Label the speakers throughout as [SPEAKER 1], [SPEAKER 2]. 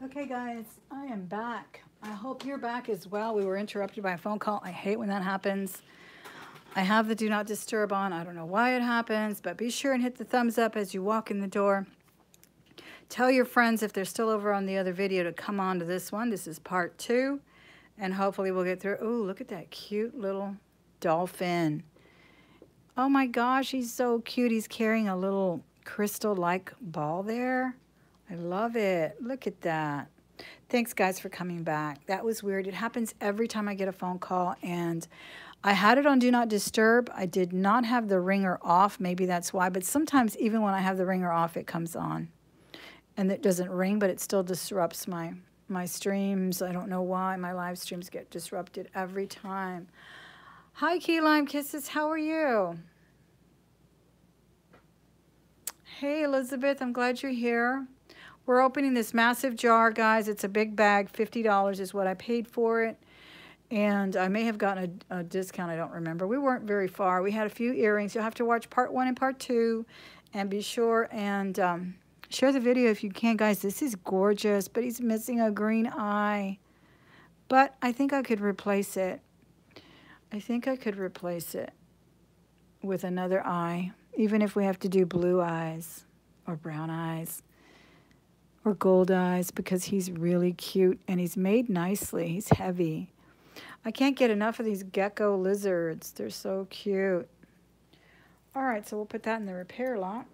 [SPEAKER 1] Okay, guys, I am back. I hope you're back as well. We were interrupted by a phone call. I hate when that happens. I have the do not disturb on. I don't know why it happens, but be sure and hit the thumbs up as you walk in the door. Tell your friends if they're still over on the other video to come on to this one. This is part two, and hopefully we'll get through. Oh, look at that cute little dolphin. Oh my gosh, he's so cute. He's carrying a little crystal-like ball there. I love it. Look at that. Thanks, guys, for coming back. That was weird. It happens every time I get a phone call, and I had it on Do Not Disturb. I did not have the ringer off. Maybe that's why. But sometimes, even when I have the ringer off, it comes on. And it doesn't ring, but it still disrupts my, my streams. I don't know why. My live streams get disrupted every time. Hi, Key Lime Kisses. How are you? Hey, Elizabeth. I'm glad you're here. We're opening this massive jar, guys. It's a big bag. $50 is what I paid for it. And I may have gotten a, a, discount. I don't remember. We weren't very far. We had a few earrings. You'll have to watch part one and part two. And be sure and um, share the video if you can, guys. This is gorgeous, but he's missing a green eye. But I think I could replace it. I think I could replace it with another eye, even if we have to do blue eyes or brown eyes or gold eyes because he's really cute and he's made nicely. He's heavy. I can't get enough of these gecko lizards. They're so cute. All right, so we'll put that in the repair lot.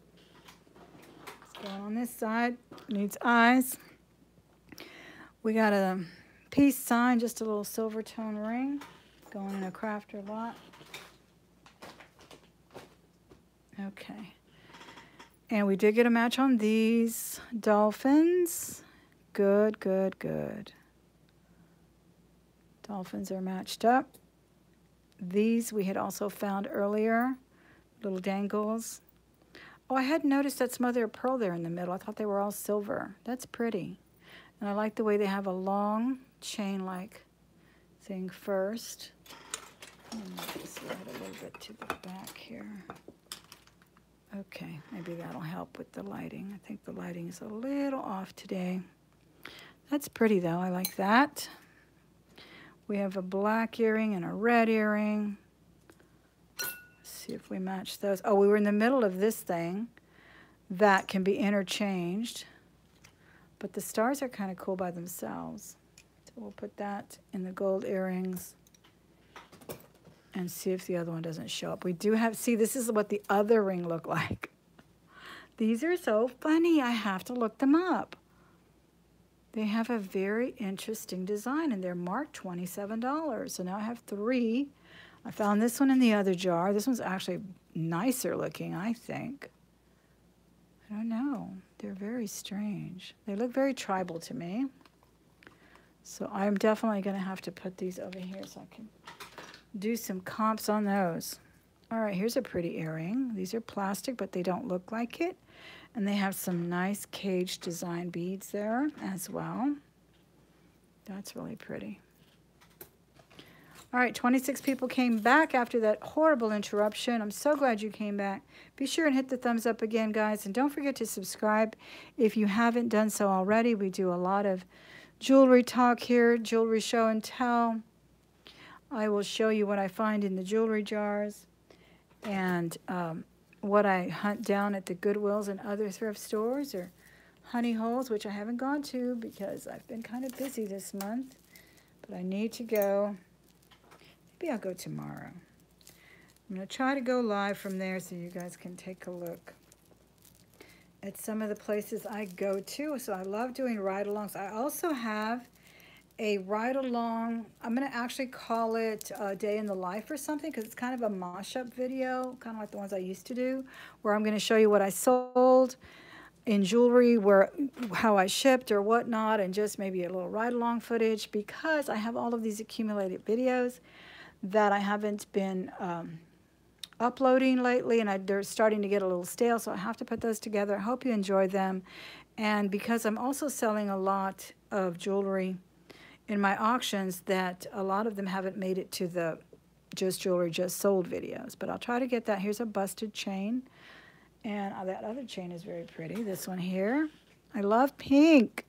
[SPEAKER 1] Let's go on this side. Needs eyes. We got a peace sign, just a little silver tone ring going in a crafter lot. Okay. And we did get a match on these dolphins. Good, good, good. Dolphins are matched up. These we had also found earlier, little dangles. Oh, I hadn't noticed that mother of pearl there in the middle. I thought they were all silver. That's pretty. And I like the way they have a long chain-like thing first. slide a little bit to the back here. Okay, maybe that'll help with the lighting. I think the lighting is a little off today. That's pretty though, I like that. We have a black earring and a red earring. Let's see if we match those. Oh, we were in the middle of this thing that can be interchanged. But the stars are kind of cool by themselves. So we'll put that in the gold earrings and see if the other one doesn't show up. We do have, see, this is what the other ring looked like. These are so funny. I have to look them up. They have a very interesting design, and they're marked $27. So now I have three. I found this one in the other jar. This one's actually nicer looking, I think. I don't know. They're very strange. They look very tribal to me. So I'm definitely going to have to put these over here so I can do some comps on those. All right, here's a pretty earring. These are plastic, but they don't look like it. And they have some nice cage design beads there as well. That's really pretty. All right, 26 people came back after that horrible interruption. I'm so glad you came back. Be sure and hit the thumbs up again, guys. And don't forget to subscribe if you haven't done so already. We do a lot of jewelry talk here, jewelry show and tell. I will show you what I find in the jewelry jars and um, what I hunt down at the Goodwills and other thrift stores or honey holes, which I haven't gone to because I've been kind of busy this month. But I need to go. Maybe I'll go tomorrow. I'm going to try to go live from there so you guys can take a look at some of the places I go to. So I love doing ride-alongs. I also have a ride along. I'm going to actually call it a day in the life or something because it's kind of a mashup video, kind of like the ones I used to do, where I'm going to show you what I sold in jewelry, where how I shipped or whatnot, and just maybe a little ride along footage because I have all of these accumulated videos that I haven't been um, uploading lately, and I, they're starting to get a little stale, so I have to put those together. I hope you enjoy them. And because I'm also selling a lot of jewelry, in my auctions that a lot of them haven't made it to the just jewelry just sold videos but I'll try to get that here's a busted chain and uh, that other chain is very pretty this one here I love pink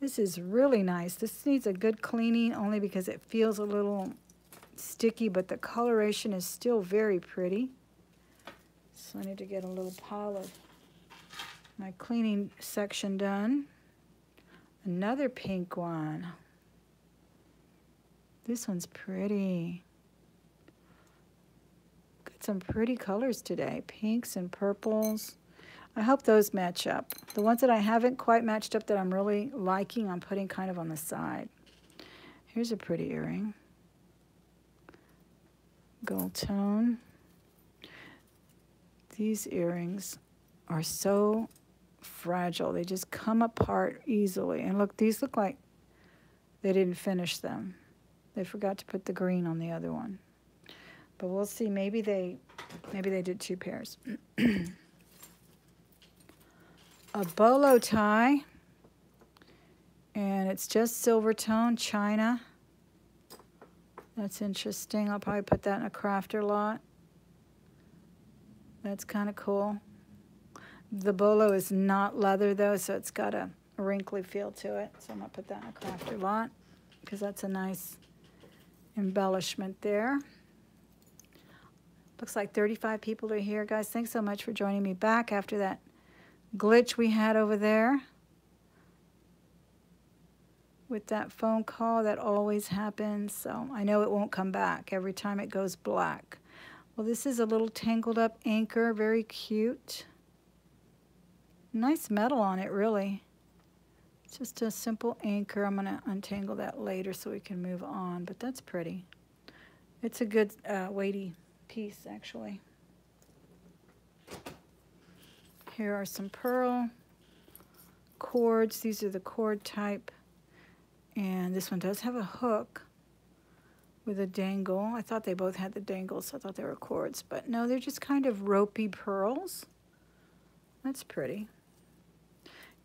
[SPEAKER 1] This is really nice. This needs a good cleaning only because it feels a little sticky, but the coloration is still very pretty. So I need to get a little pile of my cleaning section done. Another pink one. This one's pretty. Got some pretty colors today. Pinks and purples. I hope those match up. The ones that I haven't quite matched up that I'm really liking, I'm putting kind of on the side. Here's a pretty earring. Gold tone. These earrings are so fragile. They just come apart easily. And look, these look like they didn't finish them. They forgot to put the green on the other one. But we'll see. Maybe they maybe they did two pairs. a bolo tie. And it's just silver tone, China. That's interesting. I'll probably put that in a crafter lot. That's kind of cool. The bolo is not leather though, so it's got a wrinkly feel to it. So I'm gonna put that in a crafter lot because that's a nice embellishment there. Looks like 35 people are here. Guys, thanks so much for joining me back after that glitch we had over there with that phone call that always happens. So I know it won't come back every time it goes black. Well, this is a little tangled up anchor, very cute. Nice metal on it, really. Just a simple anchor. I'm going to untangle that later so we can move on, but that's pretty. It's a good uh, weighty piece, actually. Here are some pearl cords. These are the cord type. And this one does have a hook with a dangle. I thought they both had the dangles, so I thought they were cords. But no, they're just kind of ropey pearls. That's pretty.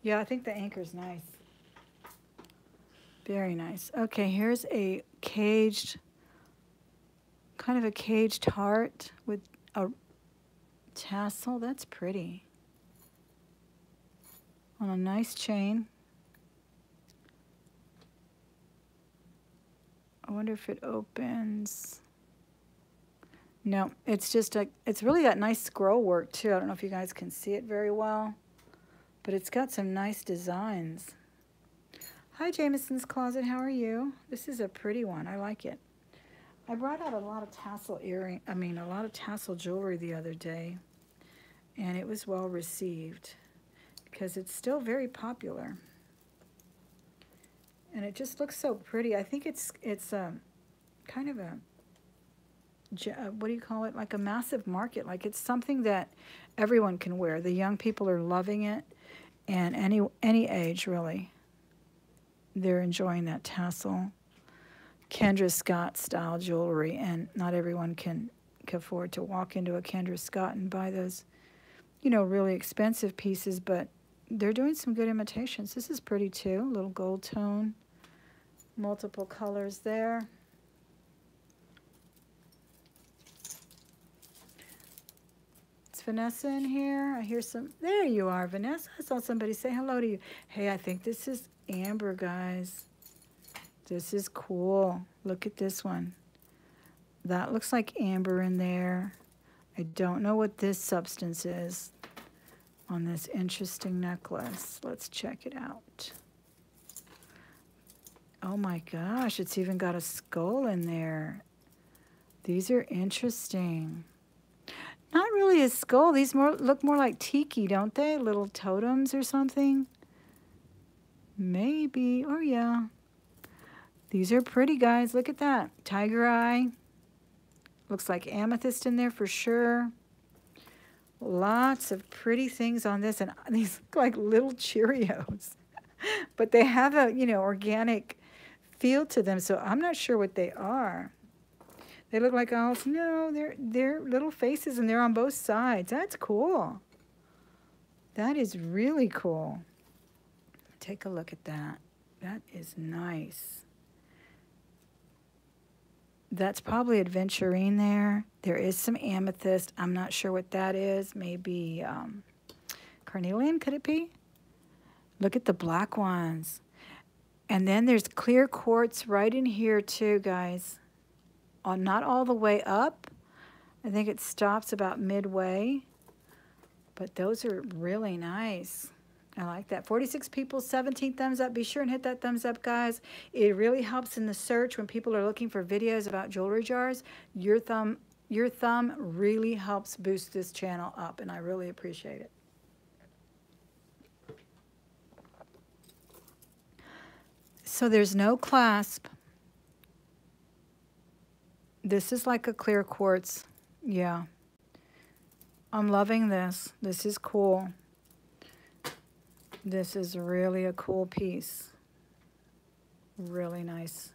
[SPEAKER 1] Yeah, I think the anchor's nice. Very nice. Okay, here's a caged, kind of a caged heart with a tassel. That's pretty on a nice chain. I wonder if it opens. No, it's just a, it's really got nice scroll work too. I don't know if you guys can see it very well, but it's got some nice designs. Hi, Jameson's Closet. How are you? This is a pretty one. I like it. I brought out a lot of tassel earring, I mean, a lot of tassel jewelry the other day, and it was well received because it's still very popular. And it just looks so pretty. I think it's it's um, kind of a, uh, what do you call it, like a massive market. Like it's something that everyone can wear. The young people are loving it, and any any age really. They're enjoying that tassel, Kendra Scott style jewelry, and not everyone can, afford to walk into a Kendra Scott and buy those, you know, really expensive pieces, but they're doing some good imitations. This is pretty too, little gold tone, multiple colors there. Vanessa in here? I hear some, there you are, Vanessa. I saw somebody say hello to you. Hey, I think this is amber, guys. This is cool. Look at this one. That looks like amber in there. I don't know what this substance is on this interesting necklace. Let's check it out. Oh my gosh, it's even got a skull in there. These are interesting. Not really a skull. These more look more like tiki, don't they? Little totems or something. Maybe. Oh, yeah. These are pretty, guys. Look at that. Tiger eye. Looks like amethyst in there for sure. Lots of pretty things on this, and these look like little Cheerios. but they have a, you know, organic feel to them, so I'm not sure what they are. They look like owls. No, they're, they're little faces, and they're on both sides. That's cool. That is really cool. Take a look at that. That is nice. That's probably adventurine there. There is some amethyst. I'm not sure what that is. Maybe um, carnelian, could it be? Look at the black ones. And then there's clear quartz right in here too, guys. Uh, not all the way up. I think it stops about midway. But those are really nice. I like that. 46 people, 17 thumbs up. Be sure and hit that thumbs up, guys. It really helps in the search when people are looking for videos about jewelry jars. Your thumb, your thumb really helps boost this channel up, and I really appreciate it. So there's no clasp. This is like a clear quartz. Yeah. I'm loving this. This is cool. This is really a cool piece. Really nice.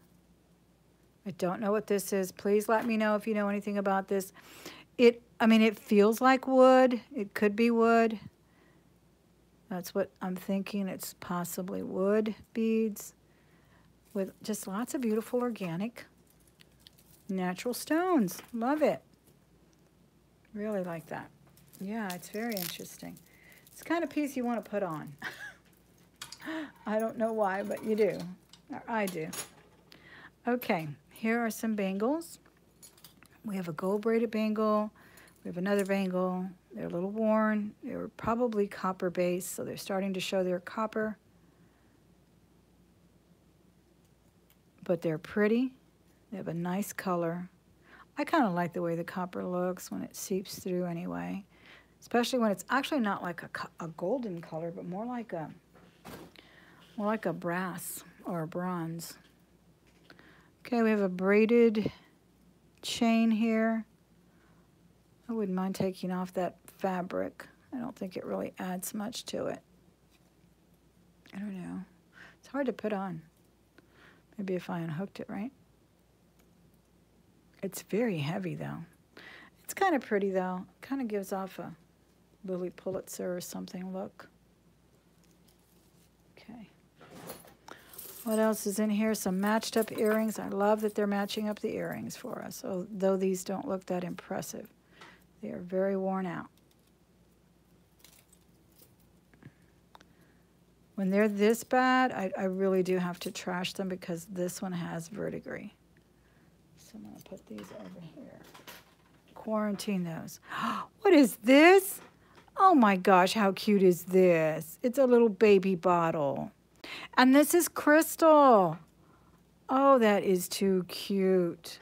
[SPEAKER 1] I don't know what this is. Please let me know if you know anything about this. It, I mean, it feels like wood. It could be wood. That's what I'm thinking. It's possibly wood beads with just lots of beautiful organic natural stones. Love it. Really like that. Yeah, it's very interesting. It's the kind of piece you want to put on. I don't know why, but you do. I do. Okay, here are some bangles. We have a gold braided bangle. We have another bangle. They're a little worn. They're probably copper based, so they're starting to show their copper. but they're pretty. They have a nice color. I kind of like the way the copper looks when it seeps through anyway, especially when it's actually not like a, a golden color, but more like a more like a brass or a bronze. Okay, we have a braided chain here. I wouldn't mind taking off that fabric. I don't think it really adds much to it. I don't know. It's hard to put on. Maybe if I unhooked it, right? It's very heavy, though. It's kind of pretty, though. Kind of gives off a Lilly Pulitzer or something look. Okay. What else is in here? Some matched up earrings. I love that they're matching up the earrings for us, although these don't look that impressive. They are very worn out. When they're this bad, I, I really do have to trash them because this one has verdigris. I'm to put these over here. Quarantine those. what is this? Oh my gosh, how cute is this? It's a little baby bottle. And this is crystal. Oh, that is too cute.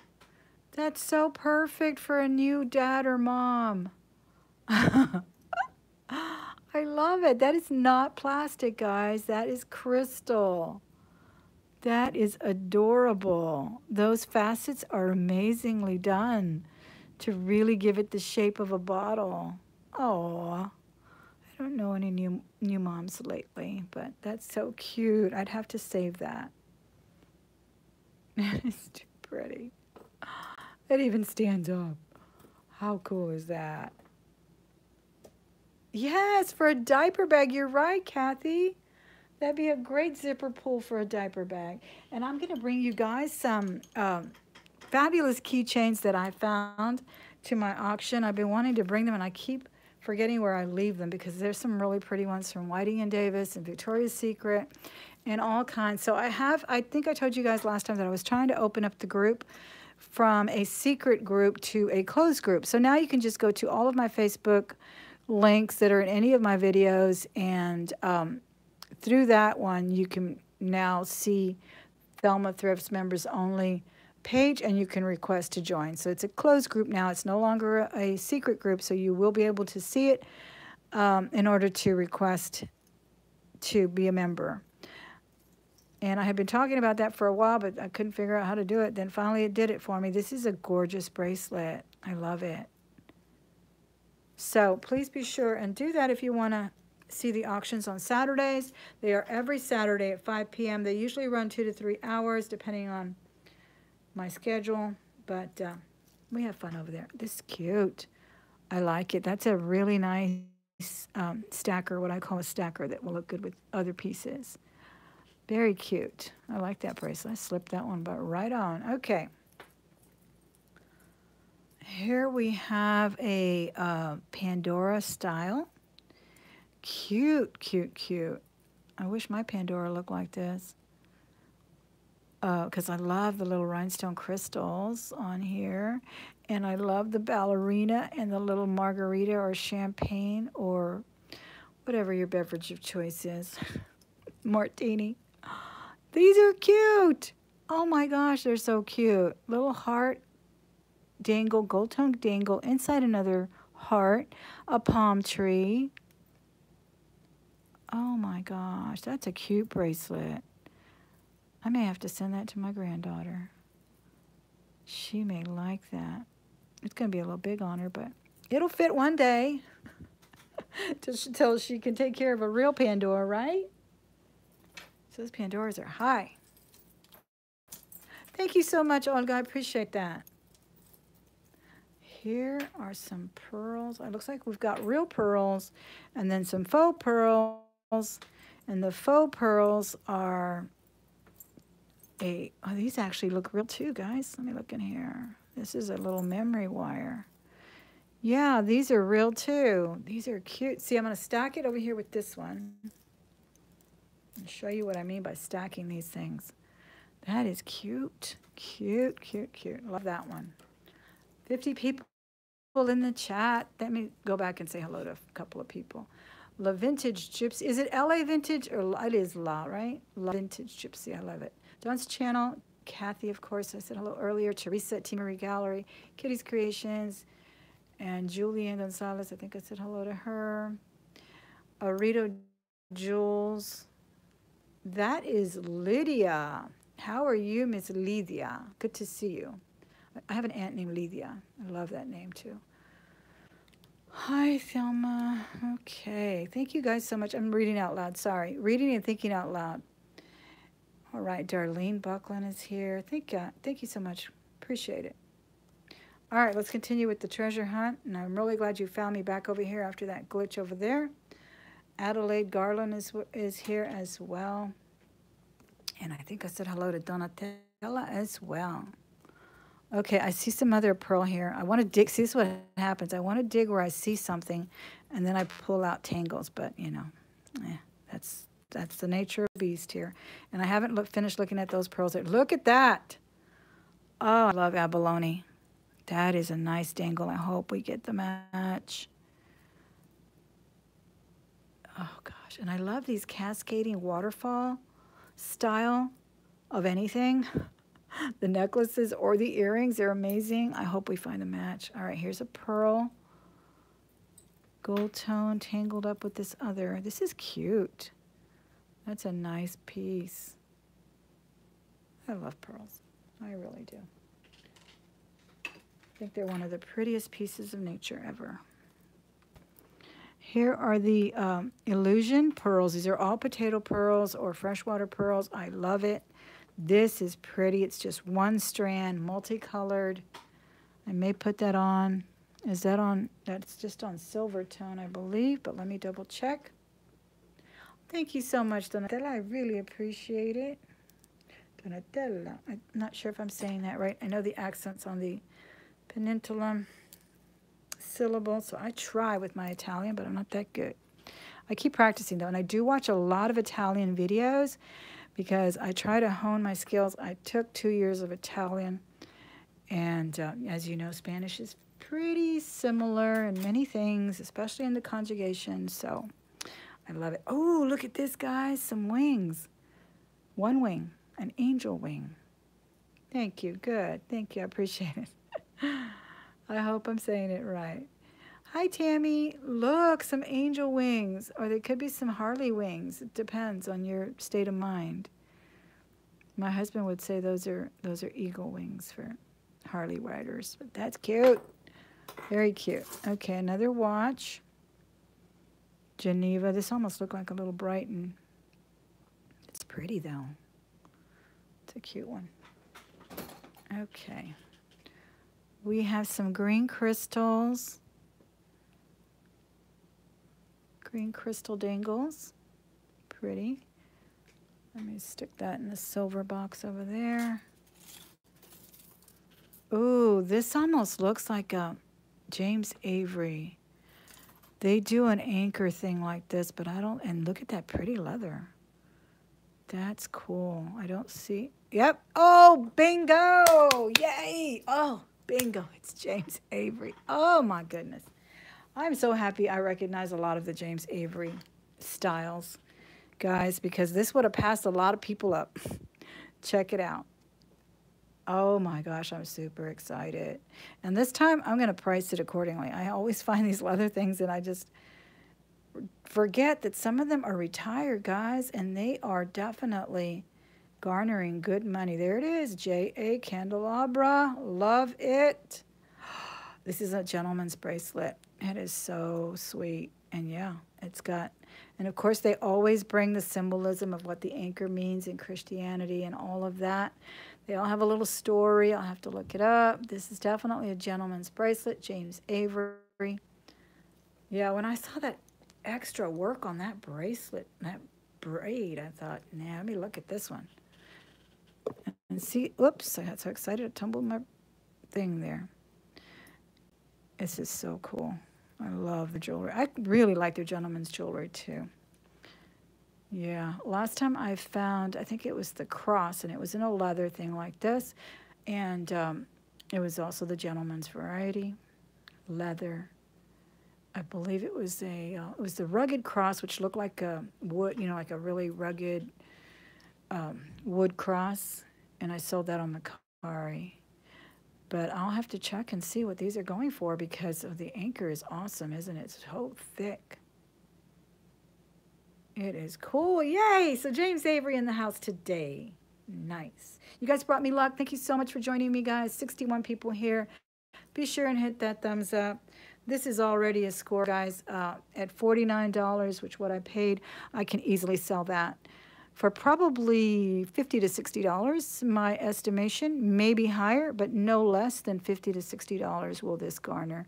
[SPEAKER 1] That's so perfect for a new dad or mom. I love it. That is not plastic, guys. That is crystal. That is adorable. Those facets are amazingly done to really give it the shape of a bottle. Oh, I don't know any new new moms lately, but that's so cute. I'd have to save that. it's too pretty. It even stands up. How cool is that? Yes, for a diaper bag. You're right, Kathy. That'd be a great zipper pull for a diaper bag. And I'm going to bring you guys some um, fabulous keychains that I found to my auction. I've been wanting to bring them, and I keep forgetting where I leave them because there's some really pretty ones from Whiting and Davis and Victoria's Secret and all kinds. So I have, I think I told you guys last time that I was trying to open up the group from a secret group to a closed group. So now you can just go to all of my Facebook links that are in any of my videos. And um, through that one, you can now see Thelma Thrifts members only page and you can request to join. So it's a closed group now. It's no longer a, a secret group, so you will be able to see it um, in order to request to be a member. And I had been talking about that for a while, but I couldn't figure out how to do it. Then finally it did it for me. This is a gorgeous bracelet. I love it. So please be sure and do that if you want to see the auctions on Saturdays. They are every Saturday at 5 p.m. They usually run two to three hours depending on my schedule, but uh, we have fun over there. This is cute. I like it. That's a really nice um, stacker, what I call a stacker that will look good with other pieces. Very cute. I like that bracelet. I slipped that one, but right on. Okay. Here we have a uh, Pandora style. Cute, cute, cute. I wish my Pandora looked like this. because uh, I love the little rhinestone crystals on here. And I love the ballerina and the little margarita or champagne or whatever your beverage of choice is. Martini. These are cute. Oh my gosh, they're so cute. Little heart dangle, gold tone dangle inside another heart, a palm tree. Oh my gosh, that's a cute bracelet. I may have to send that to my granddaughter. She may like that. It's going to be a little big on her, but it'll fit one day. Just until she can take care of a real Pandora, right? So those Pandoras are high. Thank you so much, Olga. I appreciate that. Here are some pearls. It looks like we've got real pearls and then some faux pearls. And the faux pearls are a, oh, these actually look real too, guys. Let me look in here. This is a little memory wire. Yeah, these are real too. These are cute. See, I'm going to stack it over here with this one. And show you what I mean by stacking these things. That is cute. Cute, cute, cute. Love that one. 50 people in the chat. Let me go back and say hello to a couple of people. La Vintage Gypsy. Is it LA Vintage or it is La, right? La Vintage Gypsy. I love it. Don's channel, Kathy, of course, I said hello earlier. Teresa at Tea Marie Gallery, Kitty's Creations, and Julian Gonzalez. I think I said hello to her. Arito Jules. That is Lydia. How are you, Miss Lydia? Good to see you. I have an aunt named Lydia. I love that name too. Hi, Thelma. Okay. Thank you guys so much. I'm reading out loud. Sorry. Reading and thinking out loud. All right, Darlene Buckland is here. Thank you. Thank you so much. Appreciate it. All right, let's continue with the treasure hunt. And I'm really glad you found me back over here after that glitch over there. Adelaide Garland is, is here as well. And I think I said hello to Donatella as well. Okay, I see some other pearl here. I want to dig. See, this is what happens. I want to dig where I see something, and then I pull out tangles. But, you know, eh, that's that's the nature of the beast here. And I haven't look, finished looking at those pearls. There. Look at that. Oh, I love abalone. That is a nice dangle. I hope we get the match. Oh, gosh. And I love these cascading waterfall style of anything. the necklaces or the earrings, they're amazing. I hope we find a match. All right, here's a pearl. Gold tone tangled up with this other. This is cute. That's a nice piece. I love pearls. I really do. I think they're one of the prettiest pieces of nature ever. Here are the um, Illusion pearls. These are all potato pearls or freshwater pearls. I love it. This is pretty. It's just one strand, multicolored. I may put that on. Is that on? That's just on silver tone, I believe, but let me double check. Thank you so much, Donatella. I really appreciate it. Donatella. I'm not sure if I'm saying that right. I know the accent's on the peninsula syllable, so I try with my Italian, but I'm not that good. I keep practicing, though, and I do watch a lot of Italian videos because I try to hone my skills. I took two years of Italian, and uh, as you know, Spanish is pretty similar in many things, especially in the conjugation, so... I love it. Oh, look at this, guys. Some wings. One wing. An angel wing. Thank you. Good. Thank you. I appreciate it. I hope I'm saying it right. Hi, Tammy. Look, some angel wings. Or they could be some Harley wings. It depends on your state of mind. My husband would say those are those are eagle wings for Harley riders. But that's cute. Very cute. Okay, another watch. Geneva. This almost looked like a little Brighton. It's pretty, though. It's a cute one. Okay. We have some green crystals. Green crystal dangles. Pretty. Let me stick that in the silver box over there. Ooh, this almost looks like a James Avery. They do an anchor thing like this, but I don't, and look at that pretty leather. That's cool. I don't see. Yep. Oh, bingo. Yay. Oh, bingo. It's James Avery. Oh, my goodness. I'm so happy I recognize a lot of the James Avery styles, guys, because this would have passed a lot of people up. Check it out. Oh my gosh, I'm super excited. And this time I'm going to price it accordingly. I always find these leather things and I just forget that some of them are retired guys and they are definitely garnering good money. There it is, J.A. Candelabra. Love it. This is a gentleman's bracelet. It is so sweet. And yeah, it's got, and of course, they always bring the symbolism of what the anchor means in Christianity and all of that. They all have a little story. I'll have to look it up. This is definitely a gentleman's bracelet, James Avery. Yeah, when I saw that extra work on that bracelet, that braid, I thought, nah, let me look at this one. And see, oops, I got so excited, I tumbled my thing there. This is so cool. I love the jewelry. I really like their gentleman's jewelry too. Yeah, last time I found, I think it was the cross, and it was in a leather thing like this. And um, it was also the gentleman's variety, leather. I believe it was a, uh, it was the rugged cross, which looked like a wood, you know, like a really rugged um, wood cross. And I sold that on Mercari. But I'll have to check and see what these are going for because the anchor is awesome, isn't it? So thick. It is cool. Yay! So James Avery in the house today. Nice. You guys brought me luck. Thank you so much for joining me, guys. 61 people here. Be sure and hit that thumbs up. This is already a score, guys. Uh, at $49, which what I paid, I can easily sell that for probably 50 to $60, my estimation, maybe higher, but no less than 50 to $60 will this garner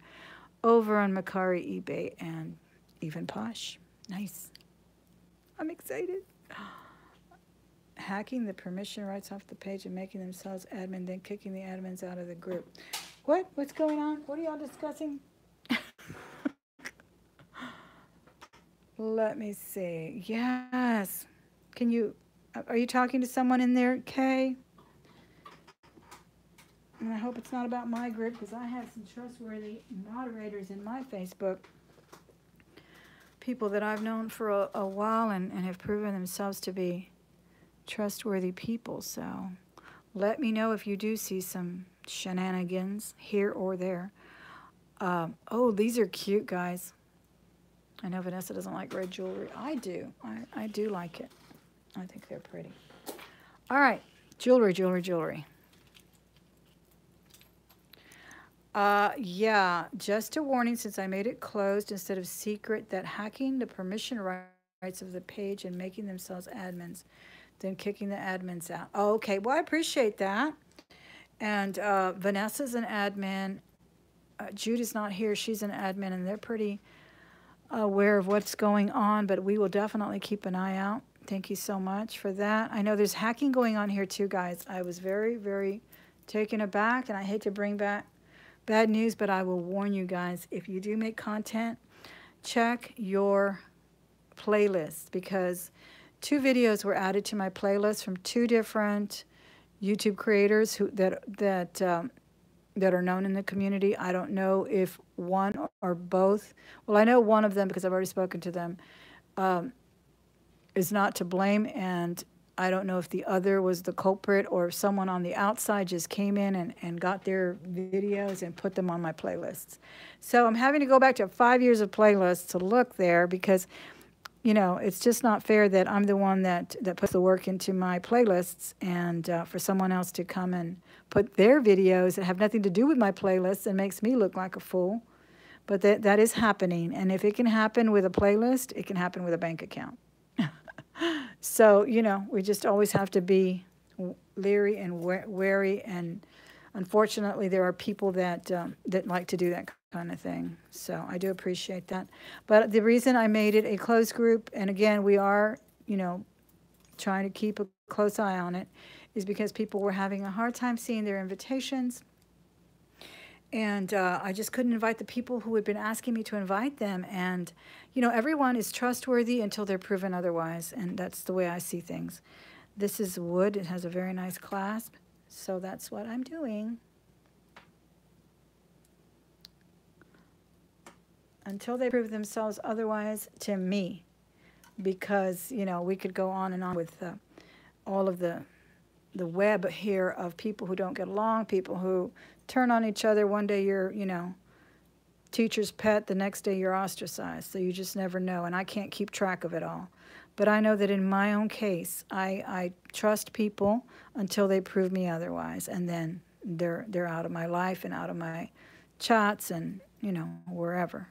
[SPEAKER 1] over on Mercari, eBay, and even Posh. Nice. I'm excited. Hacking the permission rights off the page and making themselves admin, then kicking the admins out of the group. What? What's going on? What are y'all discussing? Let me see. Yes. Can you, are you talking to someone in there, Kay? And I hope it's not about my group because I have some trustworthy moderators in my Facebook. People that I've known for a, a while and, and have proven themselves to be trustworthy people. So let me know if you do see some shenanigans here or there. Um, oh, these are cute, guys. I know Vanessa doesn't like red jewelry. I do. I, I do like it. I think they're pretty. All right, jewelry, jewelry, jewelry. Uh, yeah, just a warning since I made it closed instead of secret that hacking the permission rights of the page and making themselves admins, then kicking the admins out. Oh, okay, well, I appreciate that. And uh, Vanessa's an admin. Uh, Jude is not here. She's an admin, and they're pretty aware of what's going on, but we will definitely keep an eye out. Thank you so much for that. I know there's hacking going on here too, guys. I was very, very taken aback, and I hate to bring back bad news, but I will warn you guys, if you do make content, check your playlist because two videos were added to my playlist from two different YouTube creators who that that um, that are known in the community. I don't know if one or both. Well, I know one of them because I've already spoken to them. Um, is not to blame and I don't know if the other was the culprit or if someone on the outside just came in and, and got their videos and put them on my playlists. So I'm having to go back to five years of playlists to look there because, you know, it's just not fair that I'm the one that, that puts the work into my playlists and uh, for someone else to come and put their videos that have nothing to do with my playlists and makes me look like a fool. But that, that is happening. And if it can happen with a playlist, it can happen with a bank account. So, you know, we just always have to be leery and wary. And unfortunately, there are people that, um, that like to do that kind of thing. So I do appreciate that. But the reason I made it a closed group, and again, we are, you know, trying to keep a close eye on it, is because people were having a hard time seeing their invitations. And uh, I just couldn't invite the people who had been asking me to invite them. And, you know, everyone is trustworthy until they're proven otherwise. And that's the way I see things. This is wood. It has a very nice clasp. So that's what I'm doing. Until they prove themselves otherwise to me. Because, you know, we could go on and on with uh, all of the the web here of people who don't get along, people who turn on each other. One day you're, you know, teacher's pet, the next day you're ostracized. So you just never know. And I can't keep track of it all. But I know that in my own case, I, I trust people until they prove me otherwise. And then they're, they're out of my life and out of my chats and, you know, wherever.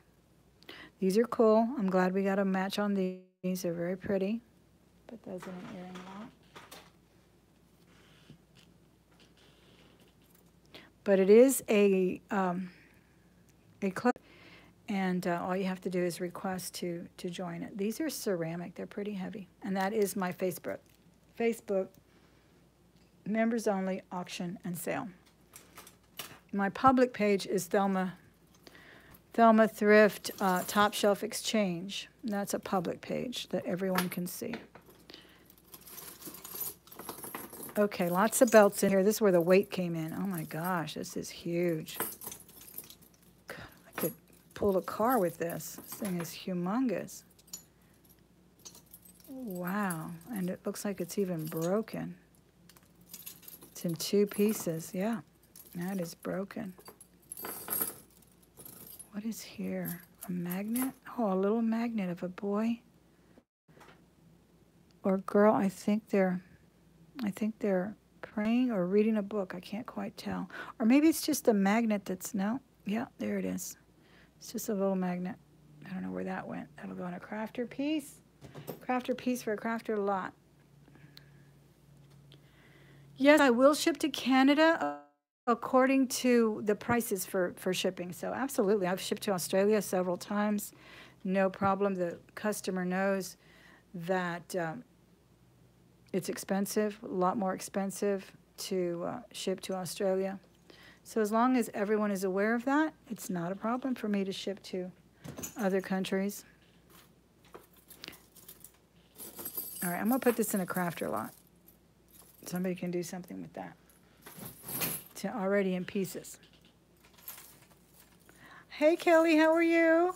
[SPEAKER 1] These are cool. I'm glad we got a match on these. They're very pretty. Put those in an earring lot. But it is a, um, a clip, and uh, all you have to do is request to, to join it. These are ceramic. They're pretty heavy. And that is my Facebook. Facebook, members only, auction and sale. My public page is Thelma, Thelma Thrift uh, Top Shelf Exchange. That's a public page that everyone can see. Okay, lots of belts in here. This is where the weight came in. Oh my gosh, this is huge. God, I could pull a car with this. This thing is humongous. Wow, and it looks like it's even broken. It's in two pieces. Yeah, that is broken. What is here? A magnet? Oh, a little magnet of a boy or girl. I think they're I think they're praying or reading a book. I can't quite tell. Or maybe it's just a magnet that's, no, yeah, there it is. It's just a little magnet. I don't know where that went. That'll go in a crafter piece. Crafter piece for a crafter lot. Yes, I will ship to Canada according to the prices for, for shipping. So absolutely. I've shipped to Australia several times. No problem. The customer knows that um, it's expensive, a lot more expensive to uh, ship to Australia. So as long as everyone is aware of that, it's not a problem for me to ship to other countries. All right, I'm to put this in a crafter lot. Somebody can do something with that. It's already in pieces. Hey, Kelly, how are you?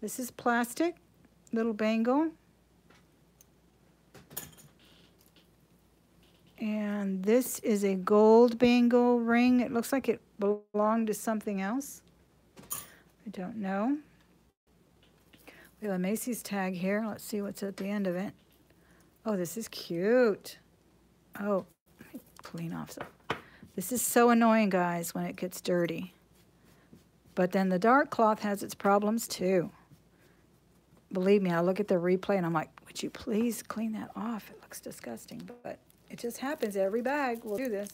[SPEAKER 1] This is plastic, little bangle. And this is a gold bangle ring. It looks like it belonged to something else. I don't know. We have a Macy's tag here. Let's see what's at the end of it. Oh, this is cute. Oh, clean off some. This is so annoying, guys, when it gets dirty. But then the dark cloth has its problems, too. Believe me, I look at the replay and I'm like, would you please clean that off? It looks disgusting. But it just happens. Every bag will do this.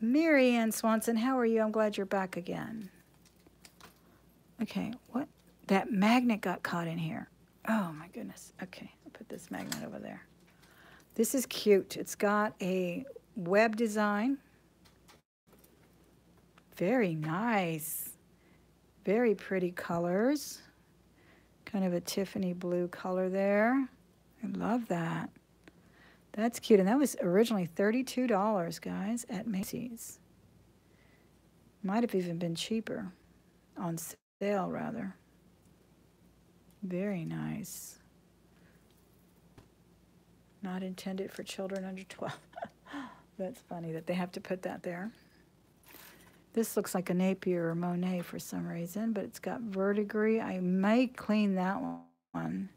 [SPEAKER 1] Mary Ann Swanson, how are you? I'm glad you're back again. Okay, what? That magnet got caught in here. Oh my goodness. Okay, I'll put this magnet over there. This is cute. It's got a web design. Very nice. Very pretty colors. Kind of a Tiffany blue color there. I love that. That's cute. And that was originally $32, guys, at Macy's. Might have even been cheaper. On sale, rather. Very nice. Not intended for children under 12. That's funny that they have to put that there. This looks like a Napier or Monet for some reason, but it's got verdigris. I may clean that one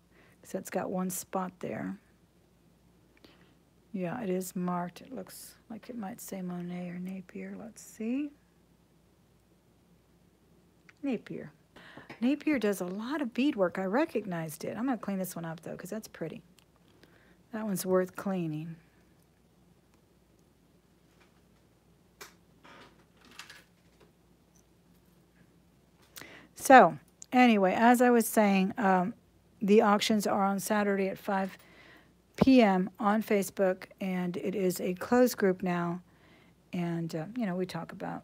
[SPEAKER 1] because it's got one spot there. Yeah, it is marked. It looks like it might say Monet or Napier. Let's see. Napier. Napier does a lot of beadwork. I recognized it. I'm going to clean this one up, though, because that's pretty. That one's worth cleaning. So anyway, as I was saying, um, the auctions are on Saturday at 5 p.m. on Facebook, and it is a closed group now. And, uh, you know, we talk about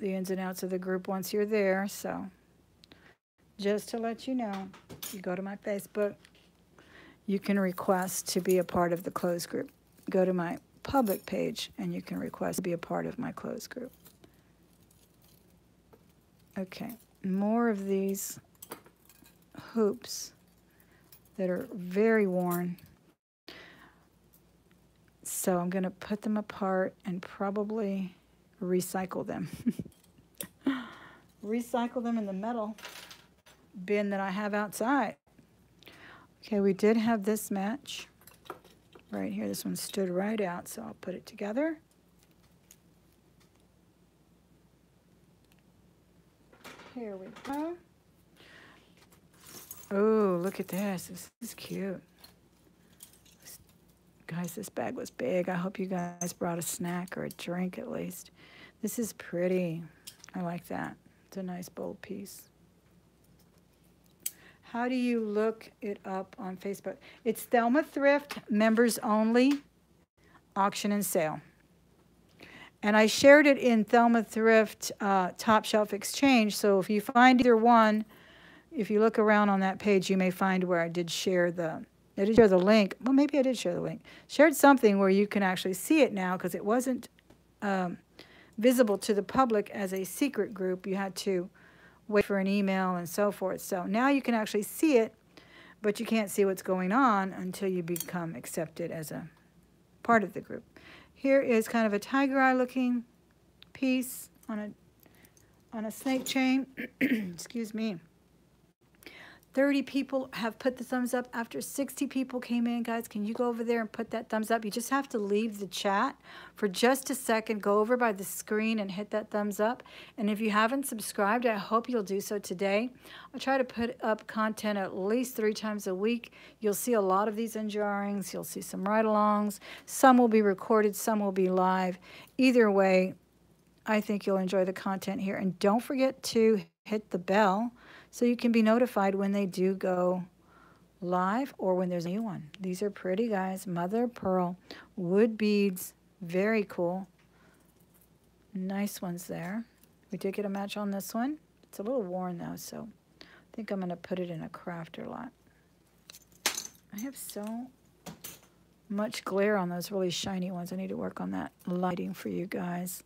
[SPEAKER 1] the ins and outs of the group once you're there. So, just to let you know, you go to my Facebook, you can request to be a part of the closed group. Go to my public page, and you can request to be a part of my closed group. Okay, more of these hoops that are very worn. So I'm going to put them apart and probably recycle them. recycle them in the metal bin that I have outside. Okay, we did have this match right here. This one stood right out, so I'll put it together. Here we go. Oh, look at this. This is cute. Guys, this bag was big. I hope you guys brought a snack or a drink at least. This is pretty. I like that. It's a nice bold piece. How do you look it up on Facebook? It's Thelma Thrift, members only, auction and sale. And I shared it in Thelma Thrift uh, Top Shelf Exchange. So if you find either one, if you look around on that page, you may find where I did share the I did share the link. Well, maybe I did share the link. Shared something where you can actually see it now because it wasn't um, visible to the public as a secret group. You had to wait for an email and so forth. So now you can actually see it, but you can't see what's going on until you become accepted as a part of the group. Here is kind of a tiger eye looking piece on a on a snake chain. Excuse me. 30 people have put the thumbs up after 60 people came in. Guys, can you go over there and put that thumbs up? You just have to leave the chat for just a second. Go over by the screen and hit that thumbs up. And if you haven't subscribed, I hope you'll do so today. I try to put up content at least three times a week. You'll see a lot of these unjarrings. You'll see some ride-alongs. Some will be recorded, some will be live. Either way, I think you'll enjoy the content here. And don't forget to hit the bell so you can be notified when they do go live or when there's a new one. These are pretty, guys. Mother of Pearl. Wood beads. Very cool. Nice ones there. We did get a match on this one. It's a little worn, though, so I think I'm going to put it in a crafter lot. I have so much glare on those really shiny ones. I need to work on that lighting for you guys.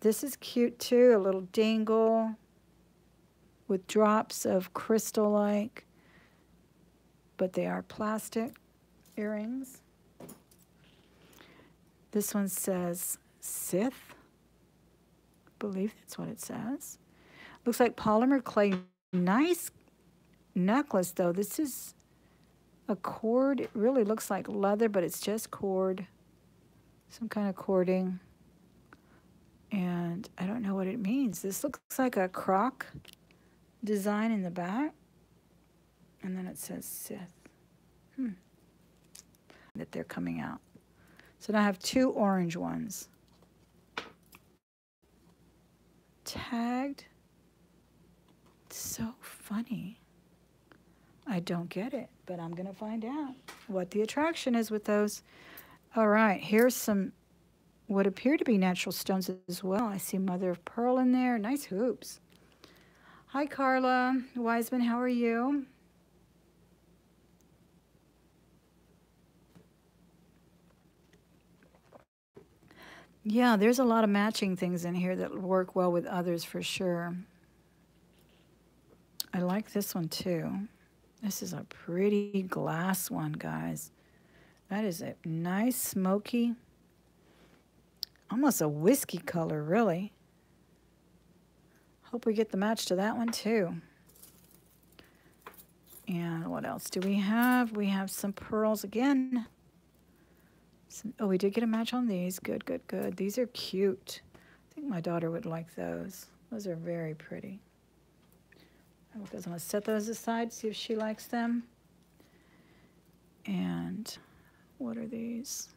[SPEAKER 1] This is cute, too. A little dangle with drops of crystal-like, but they are plastic earrings. This one says Sith. I believe that's what it says. Looks like polymer clay. Nice necklace, though. This is a cord. It really looks like leather, but it's just cord. Some kind of cording. And I don't know what it means. This looks like a croc design in the back. And then it says Sith. Hmm. That they're coming out. So now I have two orange ones. Tagged. It's so funny. I don't get it, but I'm going to find out what the attraction is with those. All right, here's some what appear to be natural stones as well. I see mother of pearl in there. Nice hoops. Hi, Carla Wiseman. How are you? Yeah, there's a lot of matching things in here that work well with others for sure. I like this one too. This is a pretty glass one, guys. That is a nice smoky, almost a whiskey color, really. Hope we get the match to that one too. And what else do we have? We have some pearls again. Some, oh, we did get a match on these. Good, good, good. These are cute. I think my daughter would like those. Those are very pretty. I'm going to set those aside, see if she likes them. And what are these?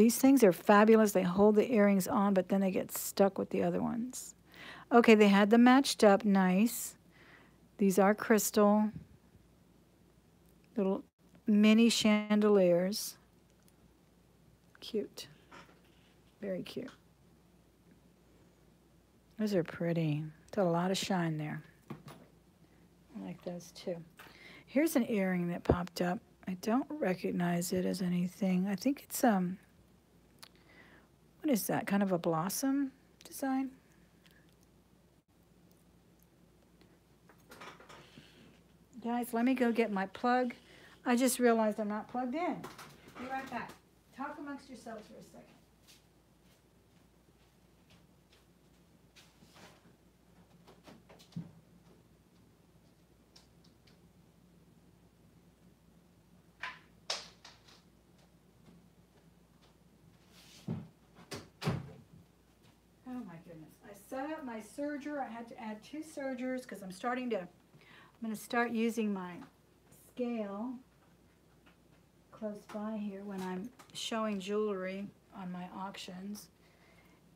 [SPEAKER 1] These things are fabulous. They hold the earrings on, but then they get stuck with the other ones. Okay, they had them matched up nice. These are crystal, little mini chandeliers. Cute. Very cute. Those are pretty. Got a lot of shine there. I like those too. Here's an earring that popped up. I don't recognize it as anything. I think it's, um, what is that? Kind of a blossom design? Guys, let me go get my plug. I just realized I'm not plugged in. Be right back. Talk amongst yourselves for a second. Oh my goodness. I set up my serger. I had to add two sergers because I'm starting to, I'm going to start using my scale close by here when I'm showing jewelry on my auctions.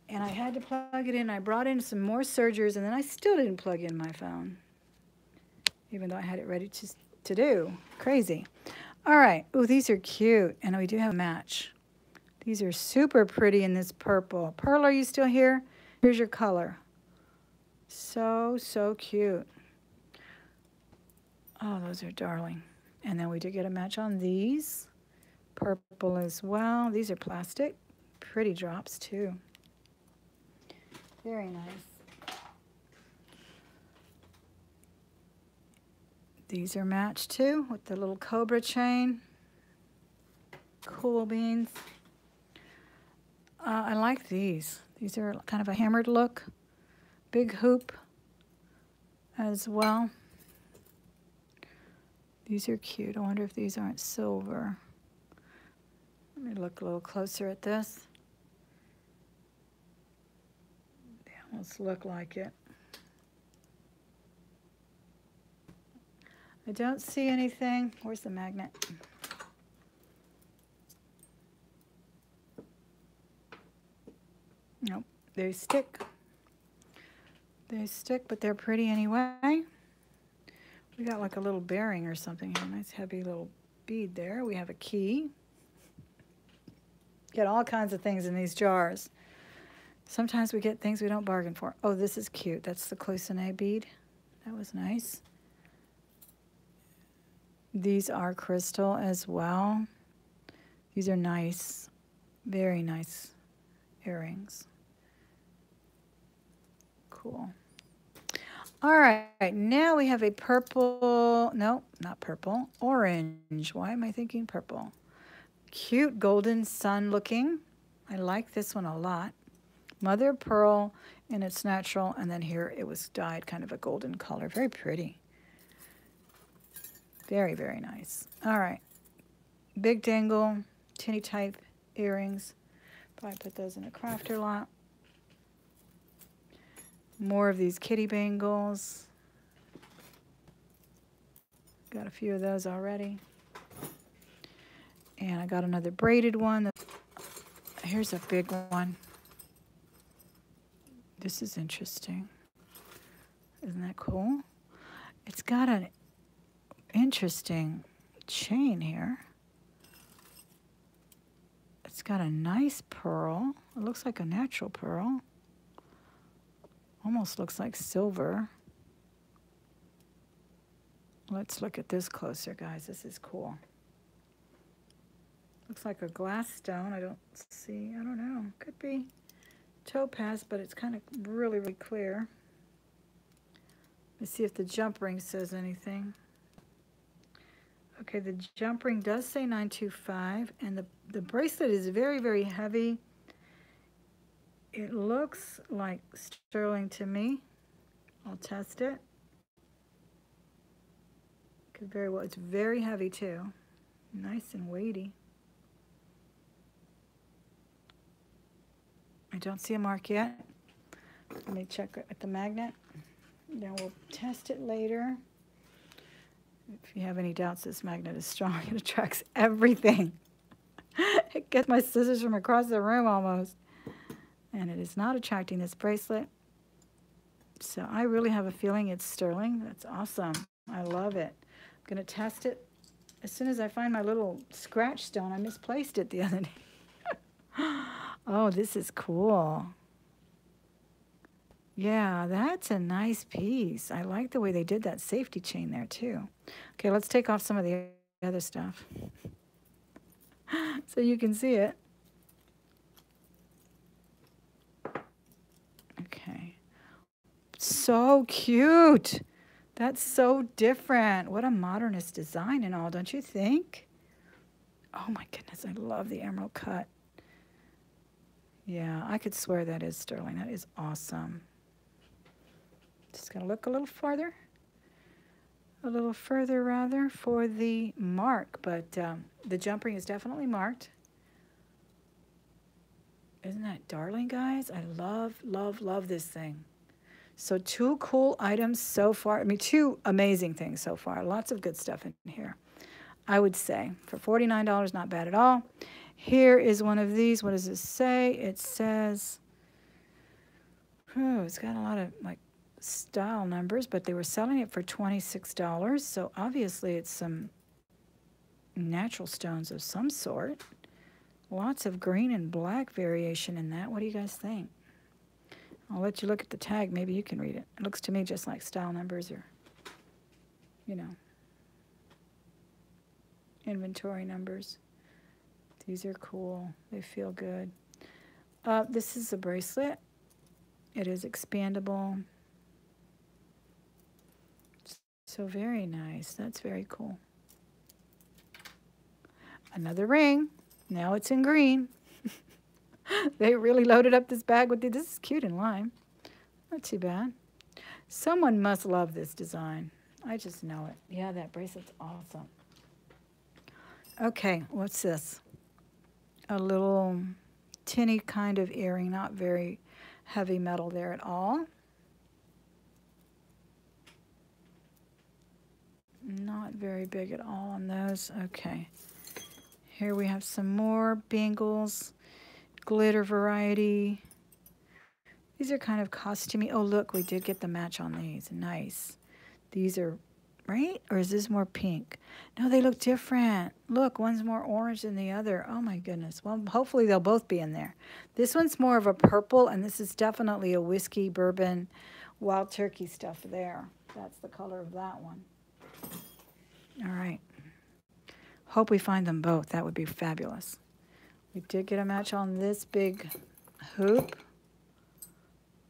[SPEAKER 1] And I had to plug it in. I brought in some more sergers and then I still didn't plug in my phone. Even though I had it ready to, to do. Crazy. All right. Oh, these are cute. And we do have a match. These are super pretty in this purple. Pearl, are you still here? Here's your color. So, so cute. Oh, those are darling. And then we did get a match on these. Purple as well. These are plastic. Pretty drops too. Very nice. These are matched too with the little cobra chain. Cool beans. Uh, I like these. These are kind of a hammered look. Big hoop as well. These are cute. I wonder if these aren't silver. Let me look a little closer at this. They almost look like it. I don't see anything. Where's the magnet? Nope, they stick. They stick, but they're pretty anyway. We got like a little bearing or something here. Nice heavy little bead there. We have a key. Get all kinds of things in these jars. Sometimes we get things we don't bargain for. Oh, this is cute. That's the cloisonne bead. That was nice. These are crystal as well. These are nice. Very nice earrings cool. All right, now we have a purple, no, not purple, orange. Why am I thinking purple? Cute golden sun looking. I like this one a lot. Mother of pearl in its natural, and then here it was dyed kind of a golden color. Very pretty. Very, very nice. All right, big dangle, tinny type earrings. Probably put those in a crafter lot. More of these kitty bangles. Got a few of those already. And I got another braided one. Here's a big one. This is interesting. Isn't that cool? It's got an interesting chain here. It's got a nice pearl. It looks like a natural pearl. Almost looks like silver. Let's look at this closer, guys. This is cool. Looks like a glass stone. I don't see, I don't know. Could be topaz, but it's kind of really, really clear. Let's see if the jump ring says anything. Okay, the jump ring does say 925, and the, the bracelet is very, very heavy. It looks like sterling to me. I'll test it. Could very well, it's very heavy too. Nice and weighty. I don't see a mark yet. Let me check at the magnet. Now we'll test it later. If you have any doubts, this magnet is strong. It attracts everything. it gets my scissors from across the room almost and it is not attracting this bracelet. So I really have a feeling it's sterling. That's awesome. I love it. I'm going to test it as soon as I find my little scratch stone. I misplaced it the other day. oh, this is cool. Yeah, that's a nice piece. I like the way they did that safety chain there too. Okay, let's take off some of the other stuff so you can see it. Okay. So cute. That's so different. What a modernist design and all, don't you think? Oh my goodness, I love the emerald cut. Yeah, I could swear that is sterling. That is awesome. Just going to look a little farther. A little further, rather, for the mark. But um, the jump ring is definitely marked. Isn't that darling, guys? I love, love, love this thing. So two cool items so far. I mean, two amazing things so far. Lots of good stuff in here. I would say for $49, not bad at all. Here is one of these. What does this say? It says, oh, it's got a lot of like style numbers, but they were selling it for $26. So obviously it's some natural stones of some sort. Lots of green and black variation in that. What do you guys think? I'll let you look at the tag. Maybe you can read it. It looks to me just like style numbers or, you know, inventory numbers. These are cool. They feel good. Uh, this is a bracelet. It is expandable. So very nice. That's very cool. Another ring. Now it's in green. they really loaded up this bag with the, this is cute in lime. Not too bad. Someone must love this design. I just know it. Yeah, that bracelet's awesome. Okay, what's this? A little tinny kind of earring, not very heavy metal there at all. Not very big at all on those. Okay. Here we have some more bangles, glitter variety. These are kind of costumey. Oh, look, we did get the match on these. Nice. These are, right? Or is this more pink? No, they look different. Look, one's more orange than the other. Oh, my goodness. Well, hopefully they'll both be in there. This one's more of a purple, and this is definitely a whiskey, bourbon, wild turkey stuff there. That's the color of that one. All right. Hope we find them both. That would be fabulous. We did get a match on this big hoop.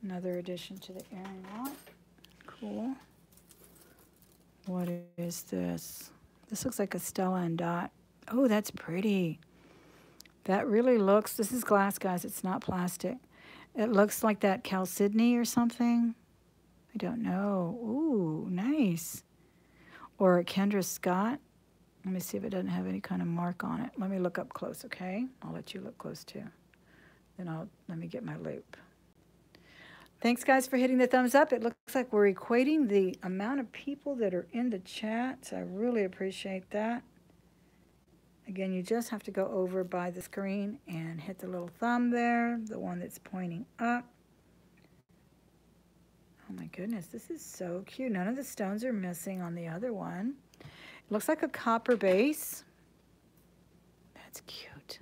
[SPEAKER 1] Another addition to the earring lot. Cool. What is this? This looks like a Stella and Dot. Oh, that's pretty. That really looks, this is glass, guys. It's not plastic. It looks like that chalcedony or something. I don't know. Ooh, nice or Kendra Scott. Let me see if it doesn't have any kind of mark on it. Let me look up close, okay? I'll let you look close too. Then I'll let me get my loupe. Thanks, guys, for hitting the thumbs up. It looks like we're equating the amount of people that are in the chat. So I really appreciate that. Again, you just have to go over by the screen and hit the little thumb there, the one that's pointing up. Oh my goodness, this is so cute. None of the stones are missing on the other one. Looks like a copper base. That's cute.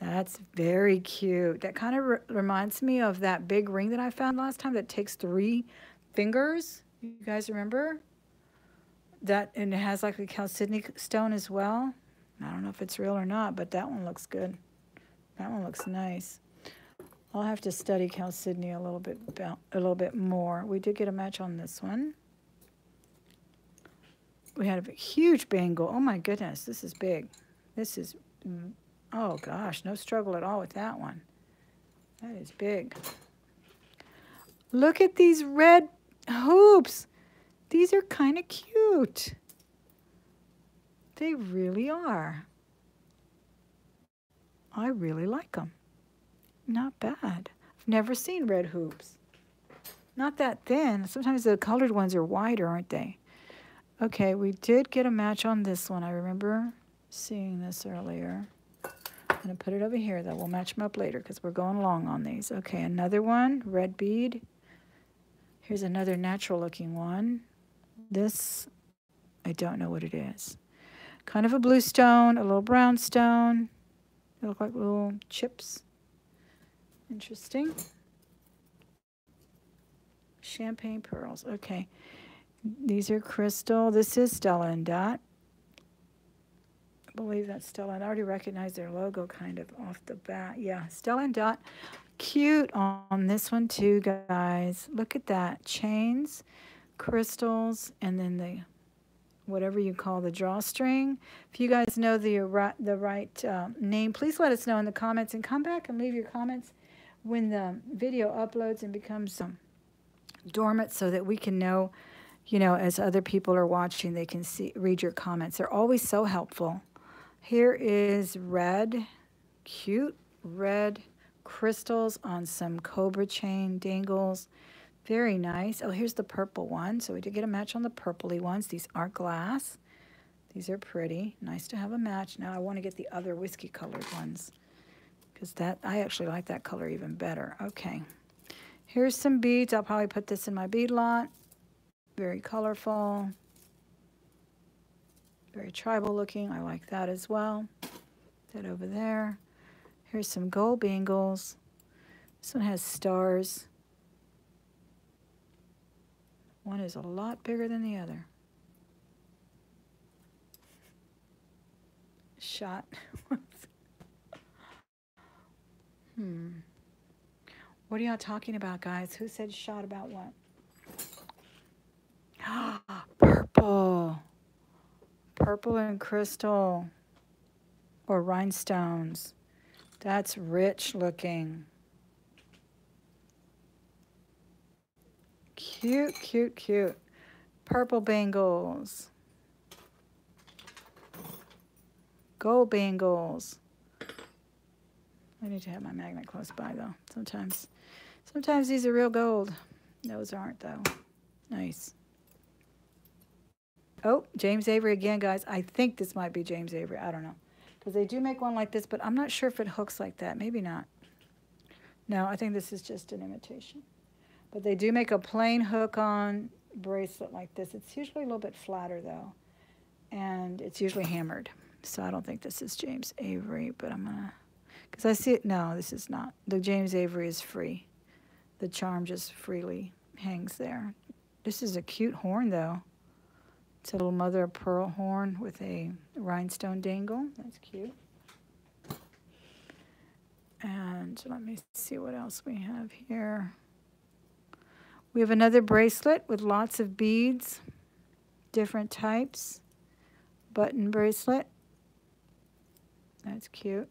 [SPEAKER 1] That's very cute. That kind of re reminds me of that big ring that I found last time that takes three fingers. You guys remember? That and it has like a chalcedony stone as well. I don't know if it's real or not, but that one looks good. That one looks nice. I'll have to study chalcedony a little bit a little bit more. We did get a match on this one. We had a huge bangle. Oh my goodness, this is big. This is, mm, oh gosh, no struggle at all with that one. That is big. Look at these red hoops. These are kind of cute. They really are. I really like them. Not bad. I've never seen red hoops. Not that thin. Sometimes the colored ones are wider, aren't they? Okay, we did get a match on this one. I remember seeing this earlier. I'm going to put it over here, though. We'll match them up later because we're going long on these. Okay, another one, red bead. Here's another natural looking one. This, I don't know what it is. Kind of a blue stone, a little brown stone. They look like little chips. Interesting. Champagne pearls. Okay. These are crystal. This is Stella and Dot. I believe that's Stella. I already recognize their logo kind of off the bat. Yeah, Stella and Dot. Cute on this one too, guys. Look at that. Chains, crystals, and then the whatever you call the drawstring. If you guys know the, the right uh, name, please let us know in the comments and come back and leave your comments when the video uploads and becomes um, dormant so that we can know, you know, as other people are watching, they can see read your comments. They're always so helpful. Here is red, cute red crystals on some cobra chain dangles. Very nice. Oh, here's the purple one. So we did get a match on the purpley ones. These are glass. These are pretty. Nice to have a match. Now I want to get the other whiskey colored ones because that I actually like that color even better. Okay. Here's some beads. I'll probably put this in my bead lot. Very colorful. Very tribal looking. I like that as well. That over there. Here's some gold bangles. This one has stars. One is a lot bigger than the other. Shot. hmm. What are y'all talking about, guys? Who said shot about what? Purple. Purple and crystal. Or rhinestones. That's rich looking. Cute, cute, cute. Purple bangles. Gold bangles. I need to have my magnet close by though. Sometimes, sometimes these are real gold. Those aren't though. Nice. Oh, James Avery again, guys. I think this might be James Avery. I don't know. Because they do make one like this, but I'm not sure if it hooks like that. Maybe not. No, I think this is just an imitation. But they do make a plain hook-on bracelet like this. It's usually a little bit flatter, though. And it's usually hammered. So I don't think this is James Avery, but I'm going to... Because I see it... No, this is not. The James Avery is free. The charm just freely hangs there. This is a cute horn, though. It's a little mother of pearl horn with a rhinestone dangle. That's cute. And let me see what else we have here. We have another bracelet with lots of beads, different types. Button bracelet. That's cute.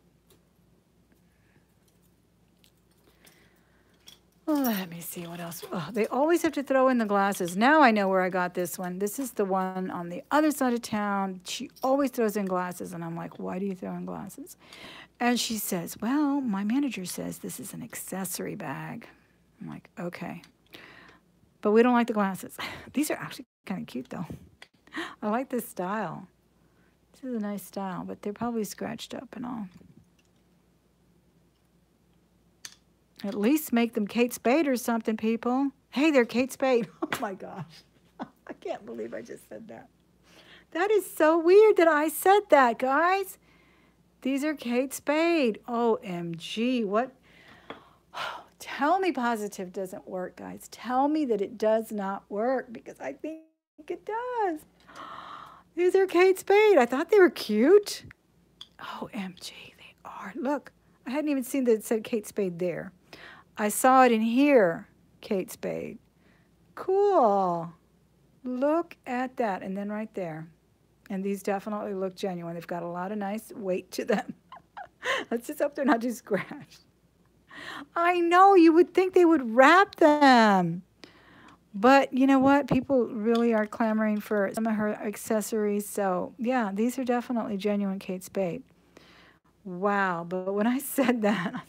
[SPEAKER 1] Oh, let me see what else. Oh, they always have to throw in the glasses. Now I know where I got this one. This is the one on the other side of town. She always throws in glasses, and I'm like, why do you throw in glasses? And she says, well, my manager says this is an accessory bag. I'm like, okay. But we don't like the glasses. These are actually kind of cute, though. I like this style. This is a nice style, but they're probably scratched up and all. At least make them Kate Spade or something, people. Hey, they're Kate Spade. Oh, my gosh. I can't believe I just said that. That is so weird that I said that, guys. These are Kate Spade. OMG. What? Tell me positive doesn't work, guys. Tell me that it does not work because I think it does. These are Kate Spade. I thought they were cute. OMG, they are. Look, I hadn't even seen that it said Kate Spade there. I saw it in here, Kate Spade. Cool. Look at that. And then right there. And these definitely look genuine. They've got a lot of nice weight to them. Let's just hope they're not too scratched. I know, you would think they would wrap them. But you know what? People really are clamoring for some of her accessories. So, yeah, these are definitely genuine Kate Spade. Wow. But when I said that,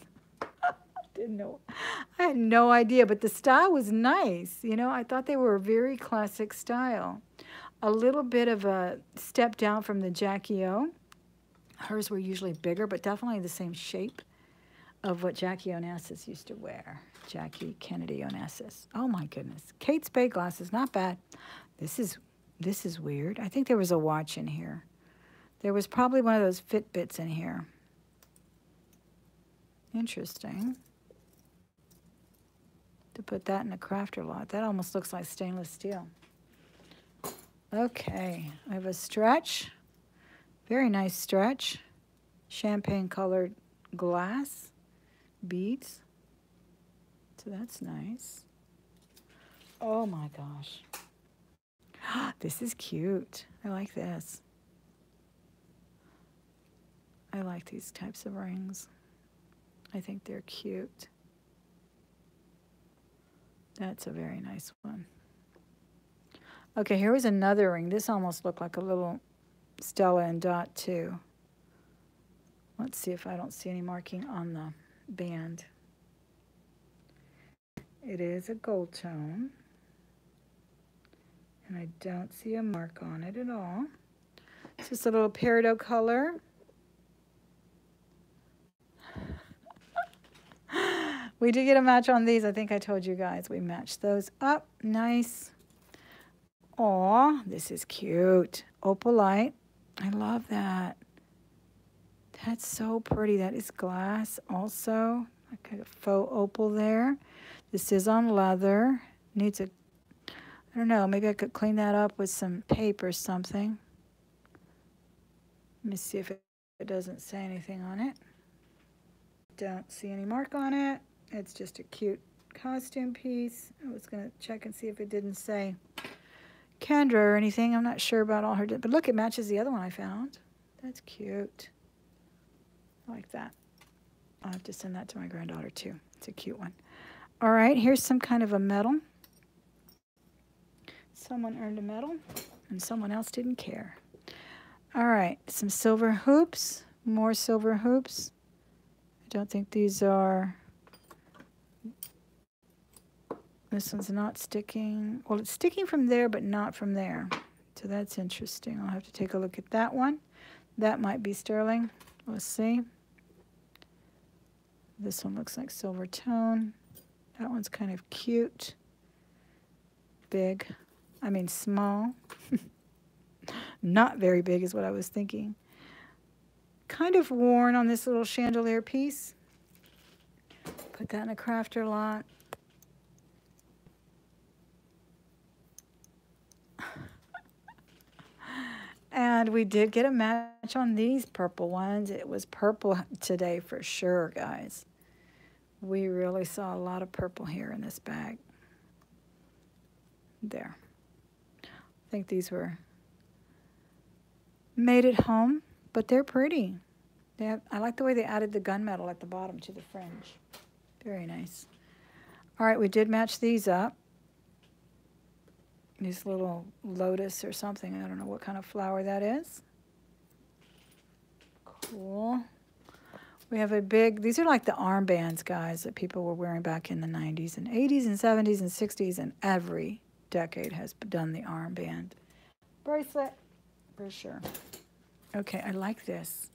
[SPEAKER 1] didn't know. I had no idea. But the style was nice. You know, I thought they were a very classic style. A little bit of a step down from the Jackie O. Hers were usually bigger, but definitely the same shape. of what Jackie Onassis used to wear. Jackie Kennedy Onassis. Oh my goodness. Kate Spade glasses, not bad. This is this is weird. I think there was a watch in here. There was probably one of those Fitbits in here. Interesting. To put that in a crafter lot. That almost looks like stainless steel. Okay, I have a stretch. Very nice stretch. Champagne colored glass beads. So that's nice. Oh my gosh. this is cute. I like this. I like these types of rings. I think they're cute. That's a very nice one. Okay, here was another ring. This almost looked like a little Stella and Dot too. Let's see if I don't see any marking on the band. It is a gold tone. And I don't see a mark on it at all. It's just a little peridot color. We did get a match on these. I think I told you guys we matched those up. Nice. Aw, this is cute. Opalite. I love that. That's so pretty. That is glass also. I got a faux opal there. This is on leather. Needs a, I don't know, maybe I could clean that up with some tape or something. Let me see if it, it doesn't say anything on it. Don't see any mark on it. It's just a cute costume piece. I was going to check and see if it didn't say Kendra or anything. I'm not sure about all her, but look, it matches the other one I found. That's cute. I like that. I'll have to send that to my granddaughter too. It's a cute one. All right, here's some kind of a medal. Someone earned a medal and someone else didn't care. All right, some silver hoops, more silver hoops. I don't think these are, this one's not sticking. Well, it's sticking from there, but not from there. So that's interesting. I'll have to take a look at that one. That might be sterling. Let's see. This one looks like silver tone. That one's kind of cute. Big. I mean small. Not very big is what I was thinking. Kind of worn on this little chandelier piece. Put that in a crafter lot. And we did get a match on these purple ones. It was purple today for sure, guys. We really saw a lot of purple here in this bag. There. I think these were made at home, but they're pretty. They have, I like the way they added the gunmetal at the bottom to the fringe. Very nice. All right, we did match these up. These little lotus or something. I don't know what kind of flower that is. Cool. We have a big, these are like the armbands, guys, that people were wearing back in the 90s and 80s and 70s and 60s, and every decade has done the armband. Bracelet, for sure. Okay, I like this.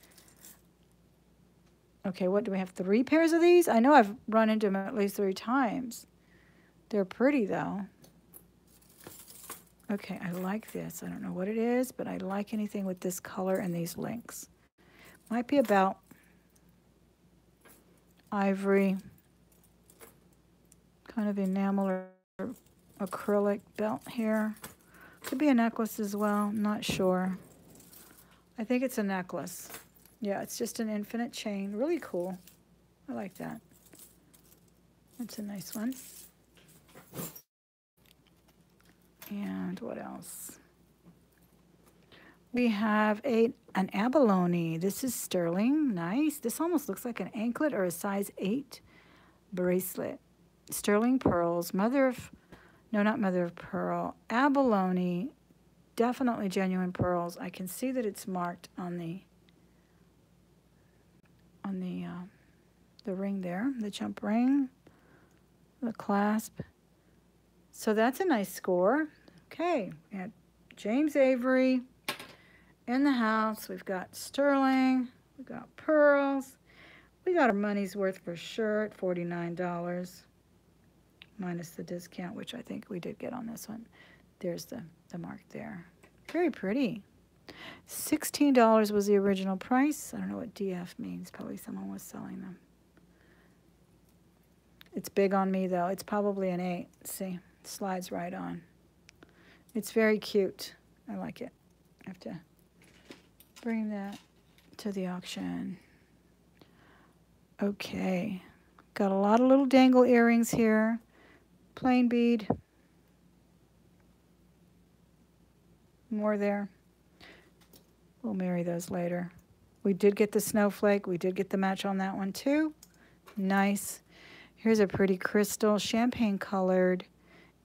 [SPEAKER 1] Okay, what do we have? Three pairs of these? I know I've run into them at least three times. They're pretty, though. Okay, I like this. I don't know what it is, but I like anything with this color and these links. Might be about ivory, kind of enamel or acrylic belt here. Could be a necklace as well, not sure. I think it's a necklace. Yeah, it's just an infinite chain. Really cool. I like that. That's a nice one. And what else? We have a an abalone. This is sterling. Nice. This almost looks like an anklet or a size 8 bracelet. Sterling pearls. Mother of, no, not mother of pearl. Abalone. Definitely genuine pearls. I can see that it's marked on the on the uh, the ring there, the jump ring, the clasp. So that's a nice score. Okay, had James Avery, in the house. We've got sterling, we've got pearls, We got our money's worth for sure at $49 minus the discount, which I think we did get on this one. There's the, the mark there. Very pretty. $16 was the original price. I don't know what DF means. Probably someone was selling them. It's big on me, though. It's probably an 8. See, slides right on. It's very cute. I like it. I have to bring that to the auction. Okay. Got a lot of little dangle earrings here. Plain bead. More there. We'll marry those later. We did get the snowflake. We did get the match on that one too. Nice. Here's a pretty crystal champagne colored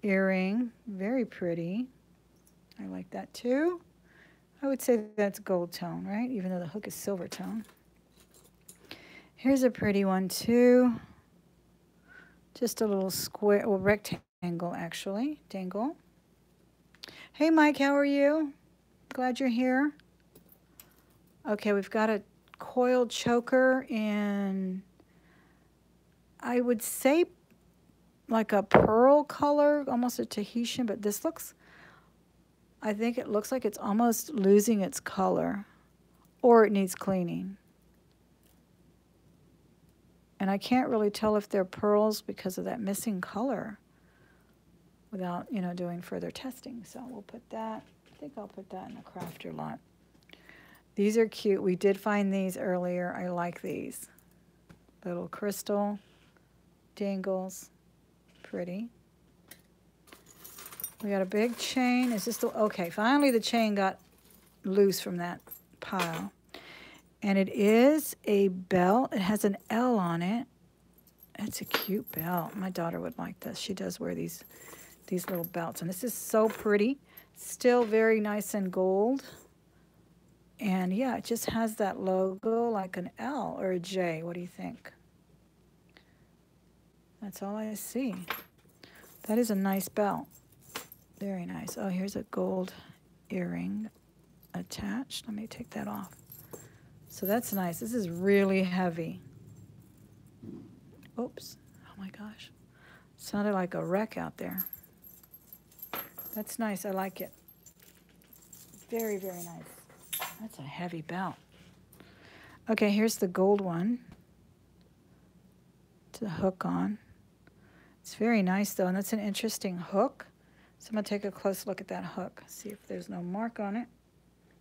[SPEAKER 1] earring. Very pretty. I like that too. I would say that's gold tone, right? Even though the hook is silver tone. Here's a pretty one too. Just a little square, well, rectangle actually, dangle. Hey Mike, how are you? Glad you're here. Okay, we've got a coiled choker in, I would say like a pearl color, almost a Tahitian, but this looks, I think it looks like it's almost losing its color or it needs cleaning. And I can't really tell if they're pearls because of that missing color without, you know, doing further testing. So we'll put that, I think I'll put that in the crafter lot. These are cute. We did find these earlier. I like these. Little crystal dangles. Pretty. We got a big chain. Is this the, okay, finally the chain got loose from that pile. And it is a belt. It has an L on it. It's a cute belt. My daughter would like this. She does wear these, these little belts. And this is so pretty. Still very nice and gold. And yeah, it just has that logo like an L or a J. What do you think? That's all I see. That is a nice belt. Very nice. Oh, here's a gold earring attached. Let me take that off. So that's nice. This is really heavy. Oops. Oh my gosh. Sounded like a wreck out there. That's nice. I like it. Very, very nice. That's a heavy belt. Okay, here's the gold one to hook on. It's very nice though, and that's an interesting hook. So I'm going to take a close look at that hook, see if there's no mark on it.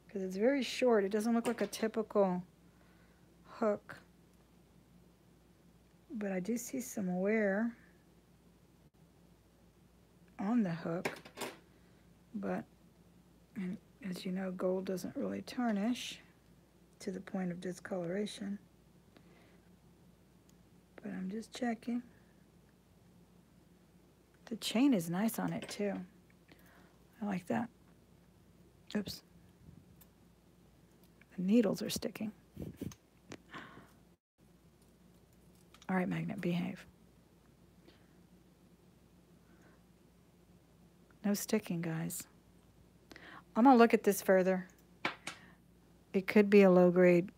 [SPEAKER 1] Because it's very short. It doesn't look like a typical hook. But I do see some wear on the hook. But as you know, gold doesn't really tarnish to the point of discoloration. But I'm just checking. The chain is nice on it too. I like that. Oops. The needles are sticking. All right, magnet, behave. No sticking, guys. I'm going to look at this further. It could be a low grade,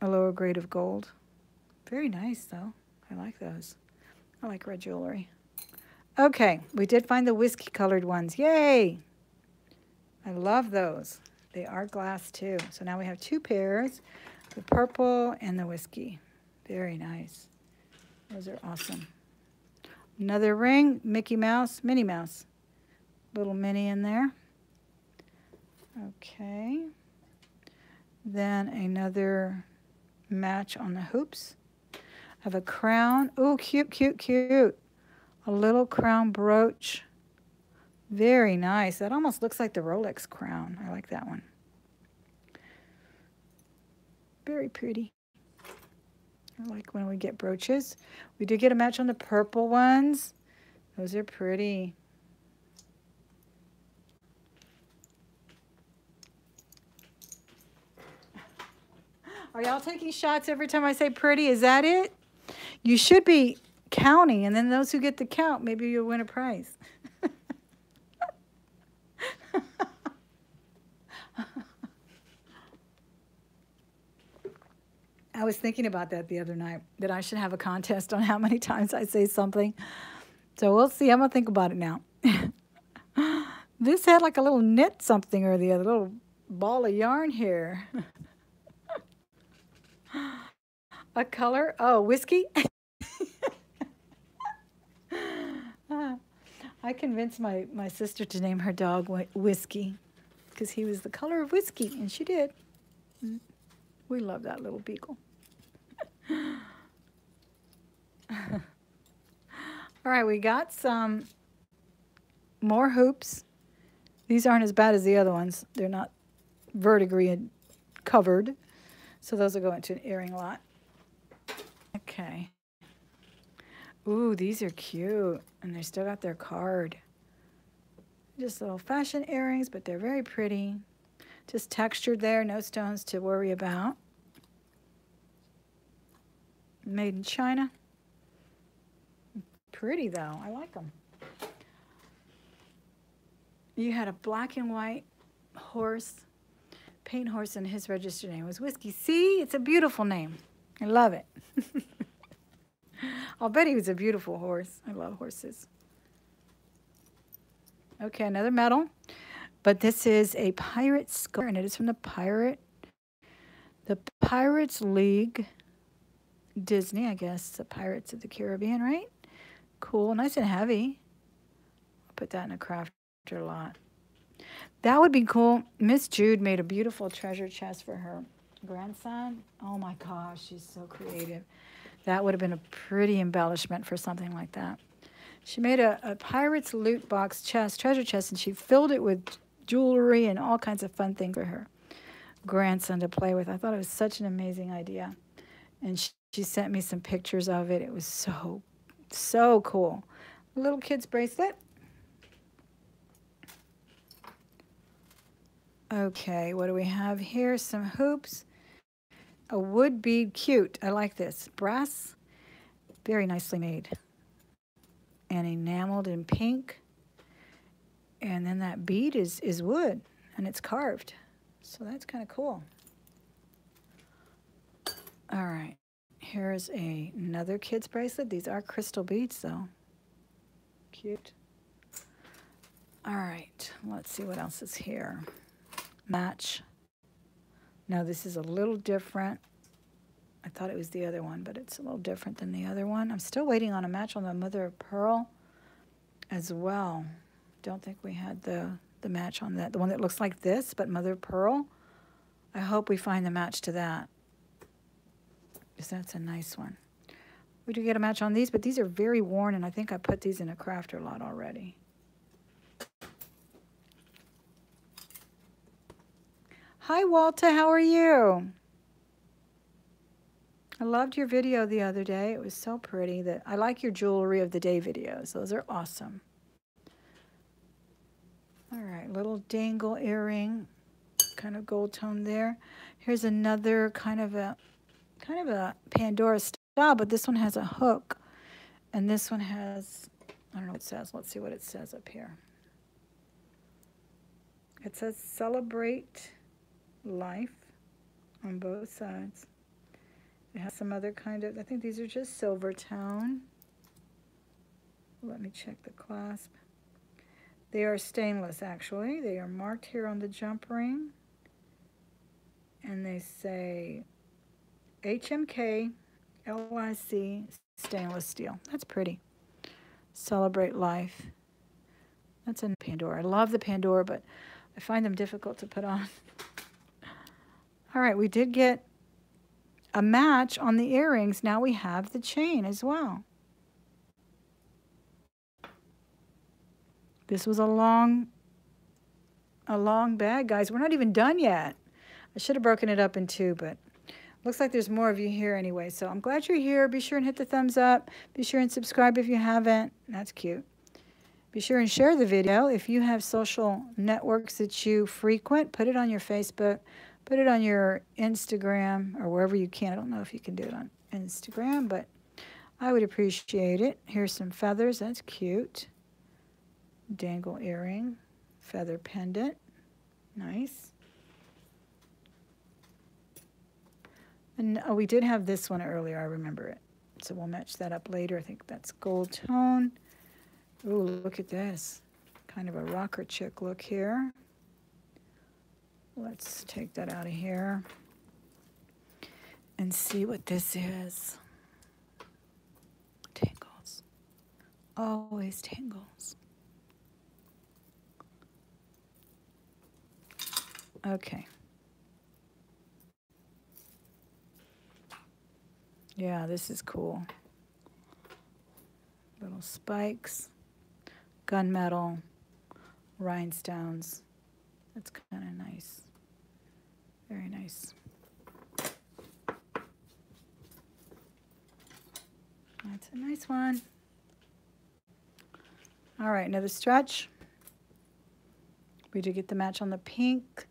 [SPEAKER 1] a lower grade of gold. Very nice, though. I like those. I like red jewelry. Okay, we did find the whiskey colored ones. Yay! I love those. They are glass, too. So now we have two pairs, the purple and the whiskey. Very nice. Those are awesome. Another ring, Mickey Mouse, Minnie Mouse. Little Minnie in there. Okay. Then another match on the hoops. I have a crown. Oh, cute, cute, cute. A little crown brooch. Very nice. That almost looks like the Rolex crown. I like that one. Very pretty. I like when we get brooches. We do get a match on the purple ones. Those are pretty. Are y'all taking shots every time I say pretty? Is that it? You should be counting, and then those who get the count, maybe you'll win a prize. I was thinking about that the other night, that I should have a contest on how many times I say something. So we'll see. I'm going to think about it now. this had like a little knit something or the other, little ball of yarn here. a color? Oh, whiskey? I convinced my, my sister to name her dog Whiskey because he was the color of whiskey, and she did. Mm. We love that little beagle. All right, we got some more hoops. These aren't as bad as the other ones. They're not verdigris covered. So those will go into an earring lot. Okay. Ooh, these are cute. And they still got their card. Just little fashion earrings, but they're very pretty. Just textured there, no stones to worry about. Made in China. Pretty though, I like them. You had a black and white horse, paint horse, and his registered name was Whiskey. See, it's a beautiful name. I love it. I'll bet he was a beautiful horse. I love horses. Okay, another medal. But this is a pirate scar, and it is from the Pirate, the Pirates League, Disney, I guess, the Pirates of the Caribbean, right? Cool, nice and heavy. I'll put that in a crafter lot. That would be cool. Miss Jude made a beautiful treasure chest for her grandson. Oh my gosh, she's so creative. That would have been a pretty embellishment for something like that. She made a, a pirate's loot box chest, treasure chest, and she filled it with jewelry and all kinds of fun things for her grandson to play with. I thought it was such an amazing idea. And she, she sent me some pictures of it. It was so, so cool. Little kid's bracelet. Okay, what do we have here? Some hoops. A wood bead, cute. I like this. Brass, very nicely made. And enameled in pink. And then that bead is, is wood and it's carved. So that's kind of cool. All right, here's a, another kid's bracelet. These are crystal beads though. Cute. All right, let's see what else is here. Match now this is a little different. I thought it was the other one, but it's a little different than the other one. I'm still waiting on a match on the mother of pearl as well. Don't think we had the, the match on that. The one that looks like this, but mother of pearl. I hope we find the match to that. Because that's a nice one. We do get a match on these, but these are very worn, and I think I put these in a crafter lot already. Hi, Walter. How are you? I loved your video the other day. It was so pretty. That I like your jewelry of the day videos. Those are awesome. All right, little dangle earring, kind of gold tone there. Here's another kind of a kind of a Pandora style, but this one has a hook, and this one has I don't know what it says. Let's see what it says up here. It says celebrate life on both sides. It has some other kind of, I think these are just silver tone. Let me check the clasp. They are stainless actually. They are marked here on the jump ring. And they say HMK LIC stainless steel. That's pretty. Celebrate life. That's a Pandora. I love the Pandora, but I find them difficult to put on. All right, we did get a match on the earrings. Now we have the chain as well. This was a long, a long bag, guys. We're not even done yet. I should have broken it up in two, but looks like there's more of you here anyway. So I'm glad you're here. Be sure and hit the thumbs up. Be sure and subscribe if you haven't. That's cute. Be sure and share the video. If you have social networks that you frequent, put it on your Facebook, Put it on your Instagram or wherever you can. I don't know if you can do it on Instagram, but I would appreciate it. Here's some feathers. That's cute. Dangle earring. Feather pendant. Nice. And oh, we did have this one earlier. I remember it. So we'll match that up later. I think that's gold tone. Ooh, look at this. Kind of a rocker chick look here. Let's take that out of here and see what this is. Tangles. Always tangles. Okay. Yeah, this is cool. Little spikes, gunmetal, rhinestones. That's kind of nice. Very nice. That's a nice one. All right, another stretch. We did get the match on the pink.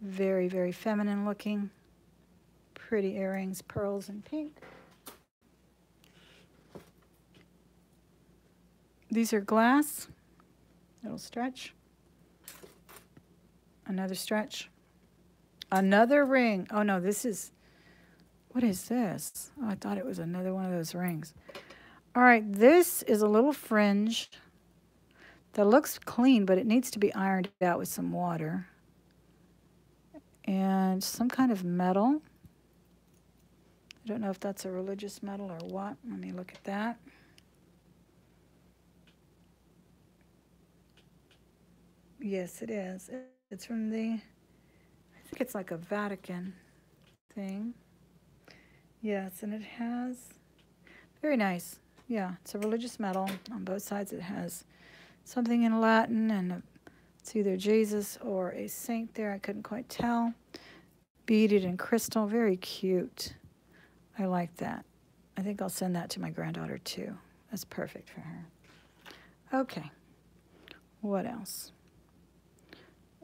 [SPEAKER 1] Very, very feminine looking. Pretty earrings, pearls and pink. These are glass. It'll stretch. Another stretch. Another ring. Oh no, this is, what is this? Oh, I thought it was another one of those rings. All right, this is a little fringe that looks clean, but it needs to be ironed out with some water. And some kind of metal. I don't know if that's a religious medal or what. Let me look at that. Yes, it is. It's from the, I think it's like a Vatican thing. Yes, and it has, very nice. Yeah, it's a religious medal. On both sides it has something in Latin and it's either Jesus or a saint there. I couldn't quite tell. Beaded in crystal. Very cute. I like that. I think I'll send that to my granddaughter too. That's perfect for her. Okay. What else?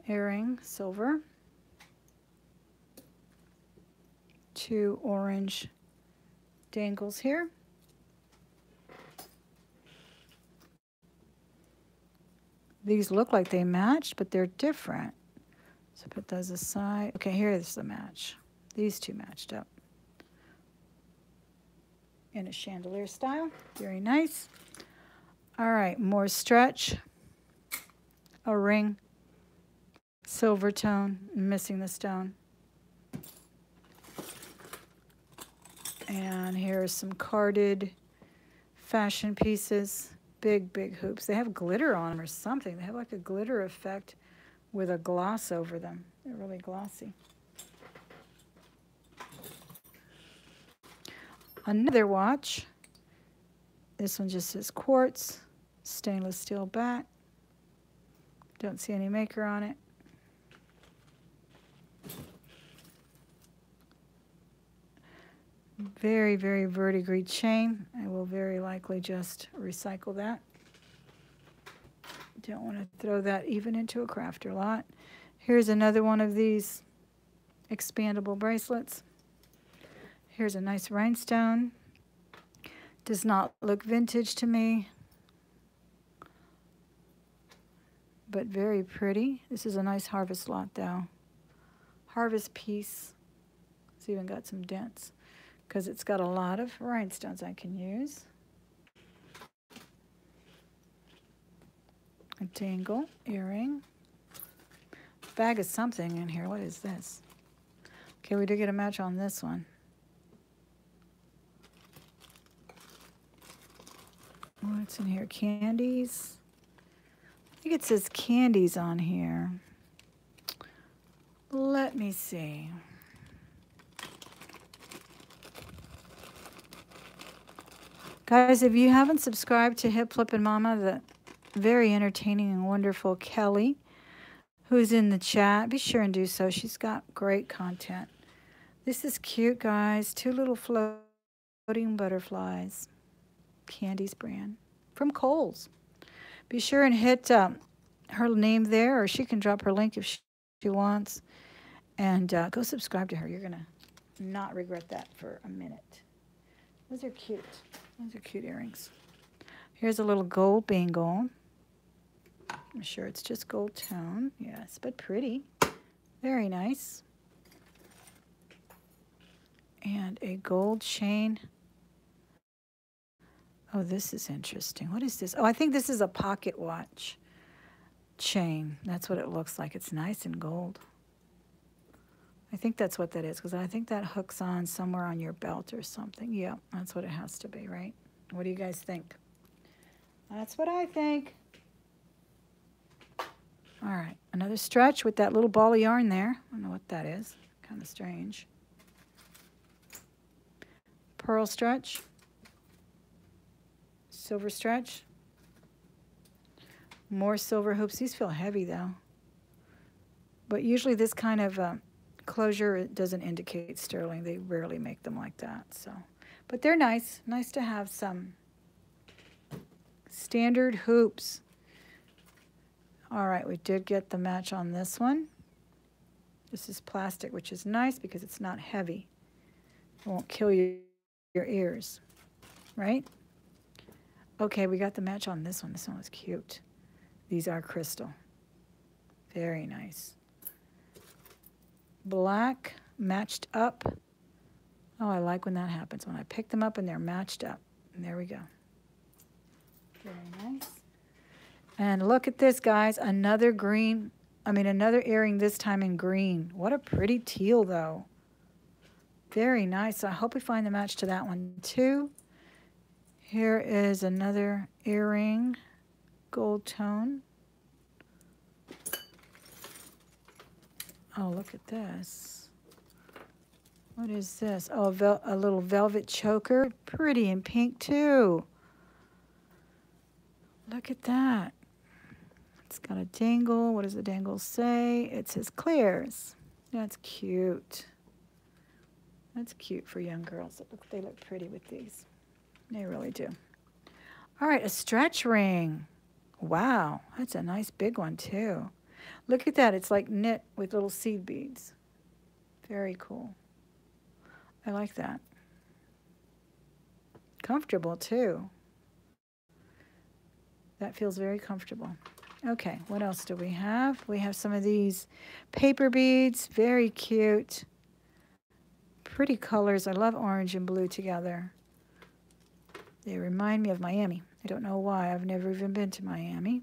[SPEAKER 1] Earring, silver. Two orange dangles here. These look like they matched, but they're different. So put those aside. Okay, here's the match. These two matched up. In a chandelier style. Very nice. All right, more stretch. A ring. Silver tone. missing the stone. And here are some carded fashion pieces big, big hoops. They have glitter on them or something. They have like a glitter effect with a gloss over them. They're really glossy. Another watch. This one just says quartz, stainless steel back. Don't see any maker on it. Very, very verdigris chain. I will very likely just recycle that. Don't want to throw that even into a crafter lot. Here's another one of these expandable bracelets. Here's a nice rhinestone. Does not look vintage to me, but very pretty. This is a nice harvest lot though. Harvest piece. It's even got some dents because it's got a lot of rhinestones I can use. A dangle, earring, bag of something in here. What is this? Okay, we did get a match on this one. What's in here? Candie's. I think it says candies on here. Let me see. Guys, if you haven't subscribed to Hip Flippin' Mama, the very entertaining and wonderful Kelly, who's in the chat, be sure and do so. She's got great content. This is cute, guys. Two little floating butterflies. Candie's brand from Kohl's. Be sure and hit um, her name there, or she can drop her link if she, she wants. And uh, go subscribe to her. You're going to not regret that for a minute. Those are cute. Those are cute earrings. Here's a little gold bangle. I'm sure it's just gold tone. Yes, but pretty. Very nice. And a gold chain. Oh, this is interesting. What is this? Oh, I think this is a pocket watch chain. That's what it looks like. It's nice and gold. I think that's what that is because I think that hooks on somewhere on your belt or something. Yeah, that's what it has to be, right? What do you guys think? That's what I think. All right, another stretch with that little ball of yarn there. I don't know what that is. Kind of strange. Pearl stretch. Silver stretch. More silver hoops. These feel heavy though. But usually this kind of uh, closure doesn't indicate sterling. They rarely make them like that. So, But they're nice. Nice to have some standard hoops. All right, we did get the match on this one. This is plastic, which is nice because it's not heavy. It won't kill you, your ears, right? Okay, we got the match on this one. This one was cute. These are crystal. Very nice. Black, matched up. Oh, I like when that happens. When I pick them up and they're matched up. And there we go. Very nice. And look at this, guys. Another green. I mean, another earring, this time in green. What a pretty teal, though. Very nice. I hope we find the match to that one, too. Here is another earring, gold tone. Oh, look at this. What is this? Oh, a, a little velvet choker. Pretty in pink, too. Look at that. It's got a dangle. What does the dangle say? It says Claire's. That's cute. That's cute for young girls. They look pretty with these. They really do. All right, a stretch ring. Wow, that's a nice big one too. Look at that. It's like knit with little seed beads. Very cool. I like that. Comfortable too. That feels very comfortable. Okay, what else do we have? We have some of these paper beads. Very cute. Pretty colors. I love orange and blue together. They remind me of Miami. I don't know why. I've never even been to Miami.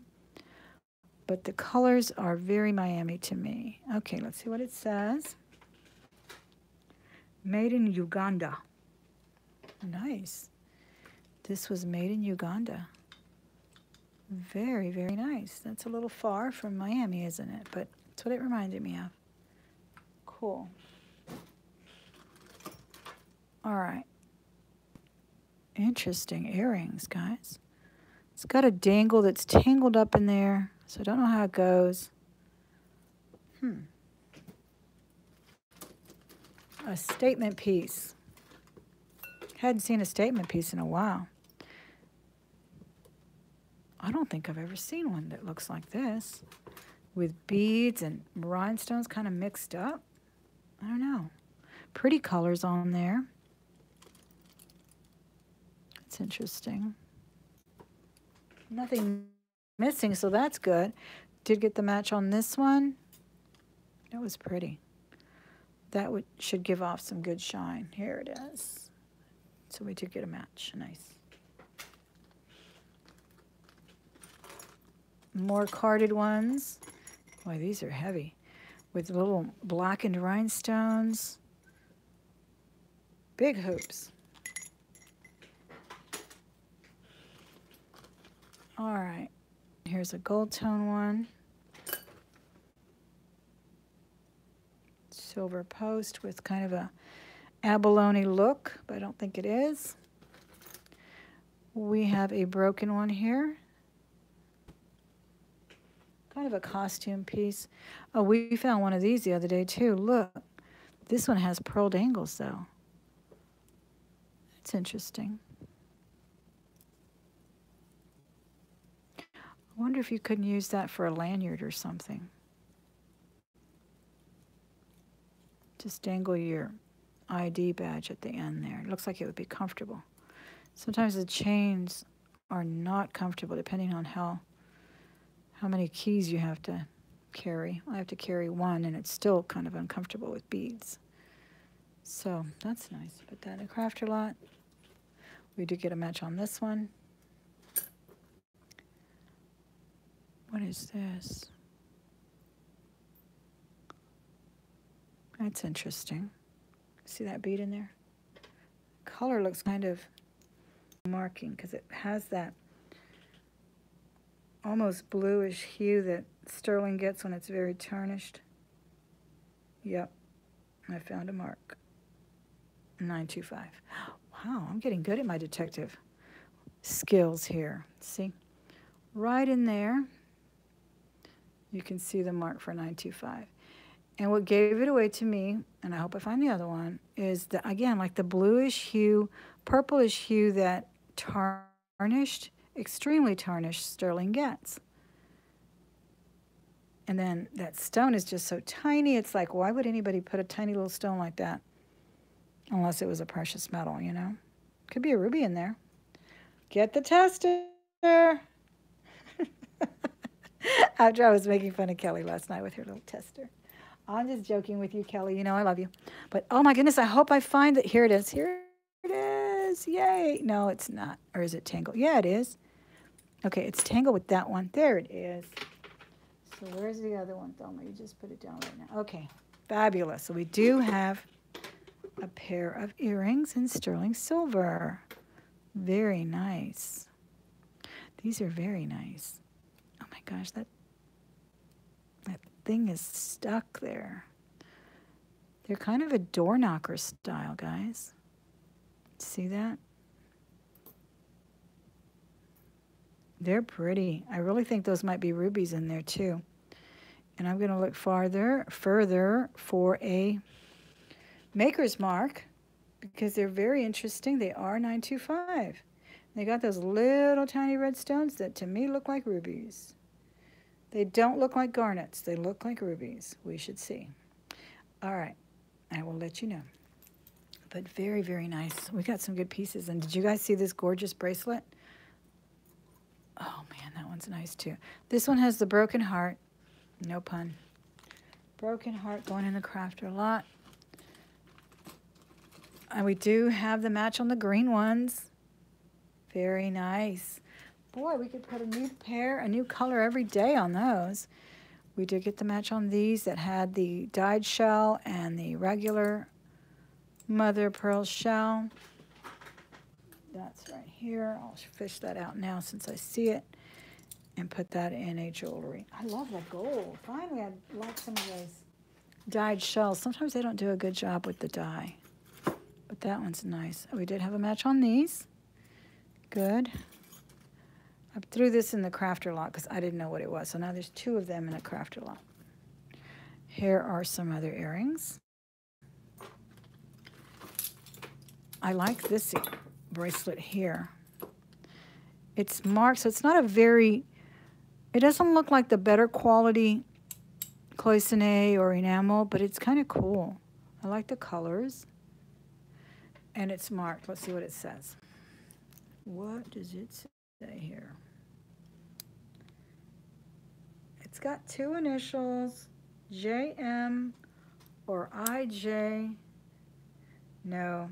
[SPEAKER 1] But the colors are very Miami to me. Okay, let's see what it says. Made in Uganda. Nice. This was made in Uganda. Very, very nice. That's a little far from Miami, isn't it? But that's what it reminded me of. Cool. All right. Interesting earrings, guys. It's got a dangle that's tangled up in there, so I don't know how it goes. Hmm. A statement piece. Hadn't seen a statement piece in a while. I don't think I've ever seen one that looks like this with beads and rhinestones kind of mixed up. I don't know. Pretty colors on there. It's interesting. Nothing missing, so that's good. Did get the match on this one. That was pretty. That would should give off some good shine. Here it is. So we did get a match. Nice. More carded ones. Boy, these are heavy. With little blackened rhinestones. Big hoops. All right. Here's a gold tone one. Silver post with kind of a abalone look, but I don't think it is. We have a broken one here kind of a costume piece. Oh, we found one of these the other day too. Look, this one has pearled angles though. It's interesting. Wonder if you couldn't use that for a lanyard or something. Just dangle your ID badge at the end there. It looks like it would be comfortable. Sometimes the chains are not comfortable depending on how how many keys you have to carry. I have to carry one, and it's still kind of uncomfortable with beads. So that's nice. Put that in a crafter lot. We do get a match on this one. What is this? That's interesting. See that bead in there? Color looks kind of marking because it has that almost bluish hue that sterling gets when it's very tarnished. Yep, I found a mark. 925. Wow, I'm getting good at my detective skills here. See? Right in there, you can see the mark for 925. And what gave it away to me, and I hope I find the other one, is that, again, like the bluish hue, purplish hue that tarnished, extremely tarnished sterling gets. And then that stone is just so tiny. It's like, why would anybody put a tiny little stone like that? Unless it was a precious metal, you know? Could be a ruby in there. Get the tester. After I was making fun of Kelly last night with her little tester. I'm just joking with you, Kelly. You know I love you. But oh my goodness, I hope I find it. Here it is. Here it is. Yay. No, it's not. Or is it tangled? Yeah, it is. Okay, it's tangled with that one. There it is. So where's the other one, Thelma? You just put it down right now. Okay, fabulous. So we do have a pair of earrings in sterling silver. Very nice. These are very nice. My gosh, that that thing is stuck there. They're kind of a door knocker style, guys. See that? They're pretty. I really think those might be rubies in there too. And I'm going to look farther, further for a maker's mark because they're very interesting. They are 925. They got those little tiny red stones that to me look like rubies. They don't look like garnets. They look like rubies. We should see. All right. I will let you know. But very, very nice. We got some good pieces. And did you guys see this gorgeous bracelet? Oh, man, that one's nice, too. This one has the broken heart. No pun. Broken heart going in the crafter lot. And we do have the match on the green ones. Very nice. Boy, we could put a new pair, a new color every day on those. We did get the match on these that had the dyed shell and the regular mother pearl shell. That's right here. I'll fish that out now since I see it and put that in a jewelry. I love the gold. Finally, I like some of those dyed shells. Sometimes they don't do a good job with the dye. But that one's nice. We did have a match on these. Good. I threw this in the crafter lot because I didn't know what it was. So now there's two of them in a crafter lot. Here are some other earrings. I like this bracelet here. It's marked, so it's not a very, it doesn't look like the better quality cloisonne or enamel, but it's kind of cool. I like the colors and it's marked. Let's see what it says. What does it say here? It's got two initials, JM or IJ. No,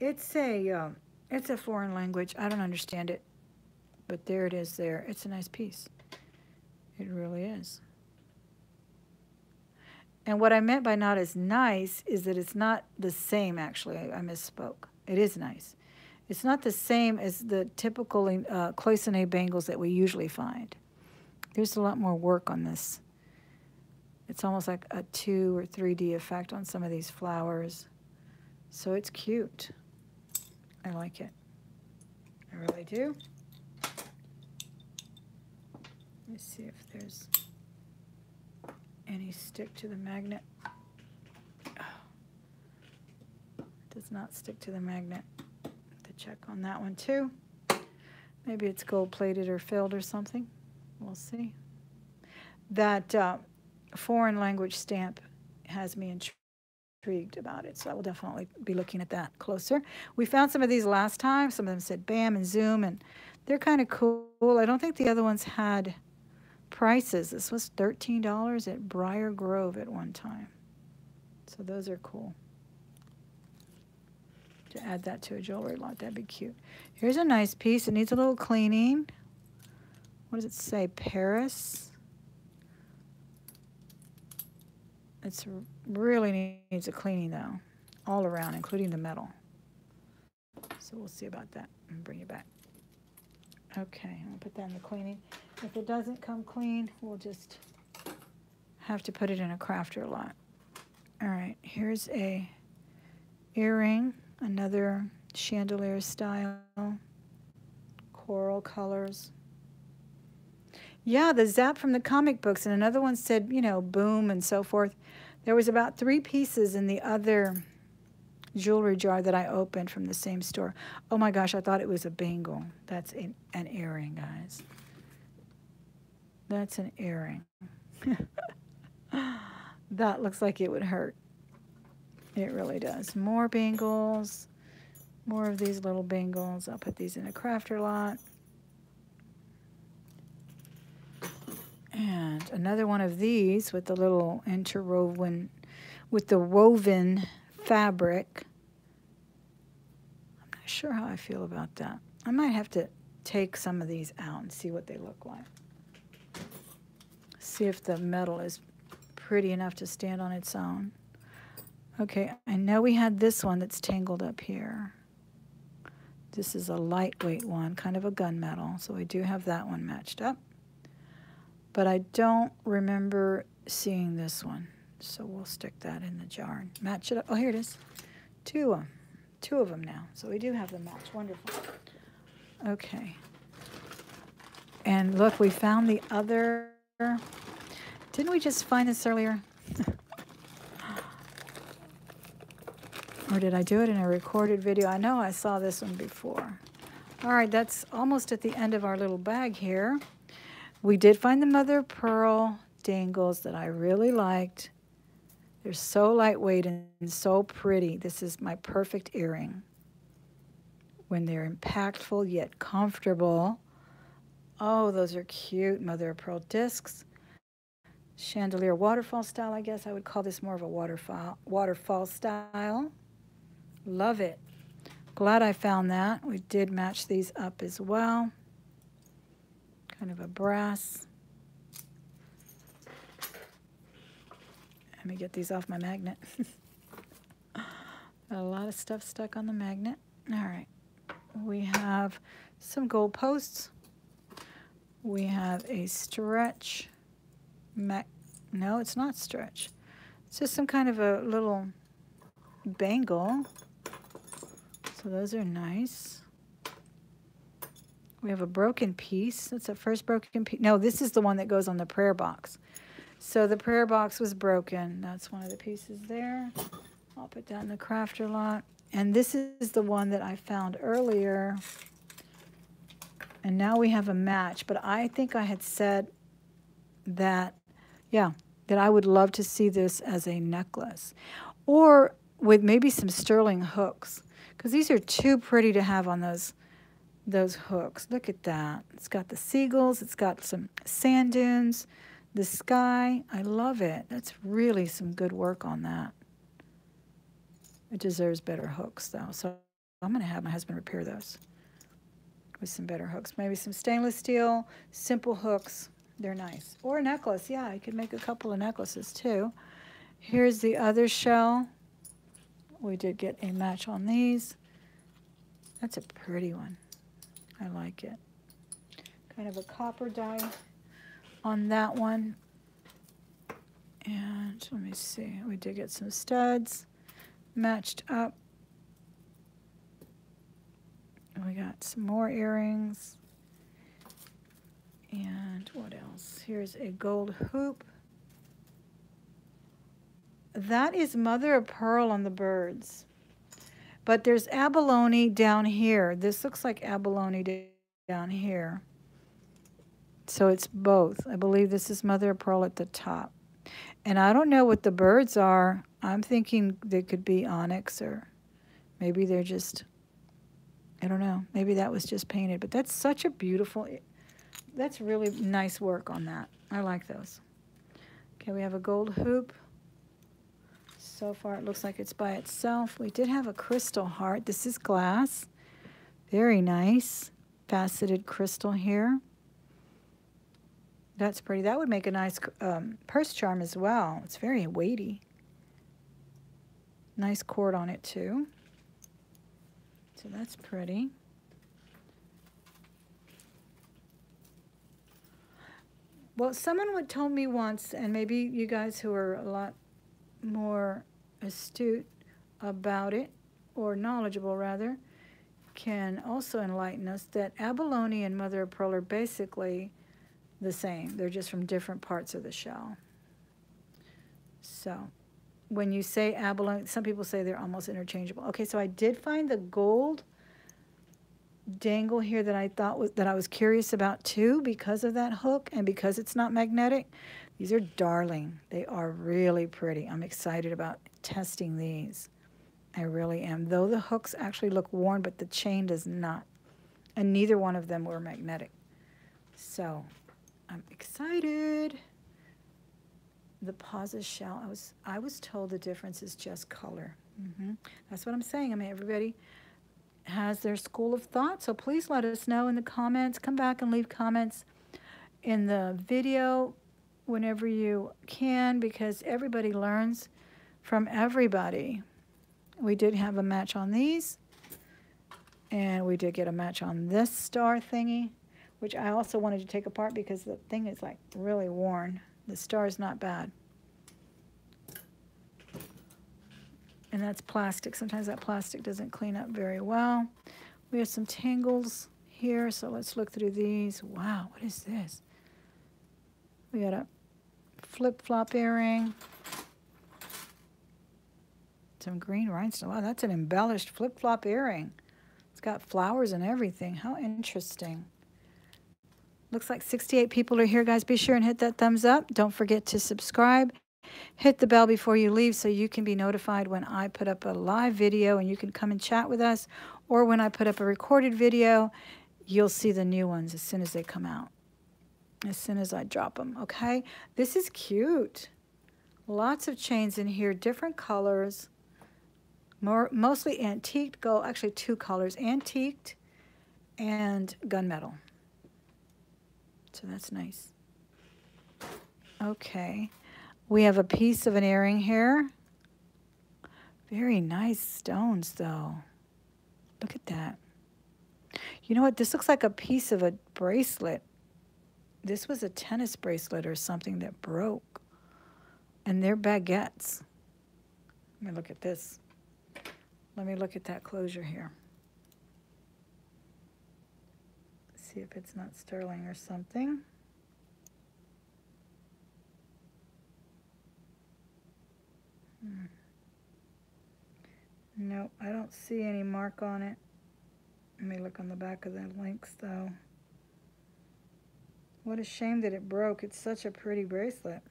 [SPEAKER 1] it's a uh, it's a foreign language. I don't understand it, but there it is. There, it's a nice piece. It really is. And what I meant by not as nice is that it's not the same, actually. I, I misspoke. It is nice. It's not the same as the typical uh, cloisonne bangles that we usually find. There's a lot more work on this. It's almost like a 2 or 3D effect on some of these flowers. So it's cute. I like it. I really do. Let's see if there's any stick to the magnet. Oh. Does not stick to the magnet. Check on that one too. Maybe it's gold plated or filled or something. We'll see. That uh, foreign language stamp has me intrigued about it, so I will definitely be looking at that closer. We found some of these last time. Some of them said BAM and Zoom, and they're kind of cool. I don't think the other ones had prices. This was $13 at Briar Grove at one time. So those are cool. To add that to a jewelry lot. That'd be cute. Here's a nice piece. It needs a little cleaning. What does it say? Paris. It's really needs a cleaning though, all around, including the metal. So we'll see about that and bring it back. Okay, I'll put that in the cleaning. If it doesn't come clean, we'll just have to put it in a crafter lot. All right, here's a earring, another chandelier style, coral colors. Yeah, the zap from the comic books, and another one said, you know, boom and so forth. There was about three pieces in the other jewelry jar that I opened from the same store. Oh my gosh, I thought it was a bangle. That's an, an earring, guys. That's an earring. that looks like it would hurt. It really does. More bangles. More of these little bangles. I'll put these in a crafter lot. And another one of these with the little interwoven, with the woven fabric. I'm not sure how I feel about that. I might have to take some of these out and see what they look like. See if the metal is pretty enough to stand on its own. Okay, I know we had this one that's tangled up here. This is a lightweight one, kind of a gunmetal, so we do have that one matched up. But I don't remember seeing this one. So we'll stick that in the jar and match it up. Oh, here it is. Two, um, two of them now. So we do have the match. Wonderful. Okay. And look, we found the other. Didn't we just find this earlier? Or did I do it in a recorded video? I know I saw this one before. All right, that's almost at the end of our little bag here. We did find the mother of pearl dangles that I really liked. They're so lightweight and so pretty. This is my perfect earring. When they're impactful yet comfortable. Oh, those are cute mother of pearl discs. Chandelier waterfall style, I guess. I would call this more of a waterfall, waterfall style. Love it. Glad I found that. We did match these up as well. Kind of a brass. Let me get these off my magnet. a lot of stuff stuck on the magnet. All right. We have some gold posts. We have a stretch. no, it's not stretch. It's just some kind of a little bangle. So those are nice. We have a broken piece. That's the first broken piece. No, this is the one that goes on the prayer box. So the prayer box was broken. That's one of the pieces there. I'll put that in the crafter lot. And this is the one that I found earlier. And now we have a match. But I think I had said that, yeah, that I would love to see this as a necklace. Or with maybe some sterling hooks. Because these are too pretty to have on those those hooks. Look at that. It's got the seagulls. It's got some sand dunes. The sky, I love it. That's really some good work on that. It deserves better hooks, though. So I'm going to have my husband repair those with some better hooks. Maybe some stainless steel, simple hooks. They're nice. Or a necklace. Yeah, I could make a couple of necklaces, too. Here's the other shell. We did get a match on these. That's a pretty one. I like it. Kind of a copper dye on that one. And let me see, we did get some studs matched up. And we got some more earrings. And what else? Here's a gold hoop. That is mother of pearl on the birds. But there's abalone down here. This looks like abalone down here. So it's both. I believe this is mother of pearl at the top. And I don't know what the birds are. I'm thinking they could be onyx or maybe they're just, I don't know. Maybe that was just painted. But that's such a beautiful, that's really nice work on that. I like those. Okay, we have a gold hoop. So far it looks like it's by itself. We did have a crystal heart. This is glass. Very nice. Faceted crystal here. That's pretty. That would make a nice um, purse charm as well. It's very weighty. Nice cord on it too. So that's pretty. Well, someone would told me once, and maybe you guys who are a lot more astute about it, or knowledgeable rather, can also enlighten us that abalone and mother of pearl are basically the same. They're just from different parts of the shell. So when you say abalone, some people say they're almost interchangeable. Okay, so I did find the gold dangle here that I thought was that I was curious about too because of that hook and because it's not magnetic. These are darling. They are really pretty. I'm excited about testing these. I really am. Though the hooks actually look worn, but the chain does not. And neither one of them were magnetic. So I'm excited. The paua's shell. I was I was told the difference is just color. Mm -hmm. That's what I'm saying. I mean, everybody has their school of thought. So please let us know in the comments. Come back and leave comments in the video whenever you can because everybody learns from everybody. We did have a match on these. And we did get a match on this star thingy, which I also wanted to take apart because the thing is like really worn. The star is not bad. and that's plastic. Sometimes that plastic doesn't clean up very well. We have some tangles here, so let's look through these. Wow, what is this? We got a flip-flop earring. Some green rhinestone. Wow, that's an embellished flip-flop earring. It's got flowers and everything. How interesting. Looks like 68 people are here, guys. Be sure and hit that thumbs up. Don't forget to subscribe hit the bell before you leave so you can be notified when I put up a live video and you can come and chat with us. Or when I put up a recorded video, you'll see the new ones as soon as they come out. As soon as I drop them, okay? This is cute. Lots of chains in here, different colors. More, mostly antiqued gold, actually two colors, antiqued and gunmetal. So that's nice. Okay. We have a piece of an earring here. Very nice stones, though. Look at that. You know what? This looks like a piece of a bracelet. This was a tennis bracelet or something that broke. And they're baguettes. I mean, look at this. Let me look at that closure here. See if it's not sterling or something. Hmm. Nope, I don't see any mark on it. Let me look on the back of the links though. What a shame that it broke. It's such a pretty bracelet.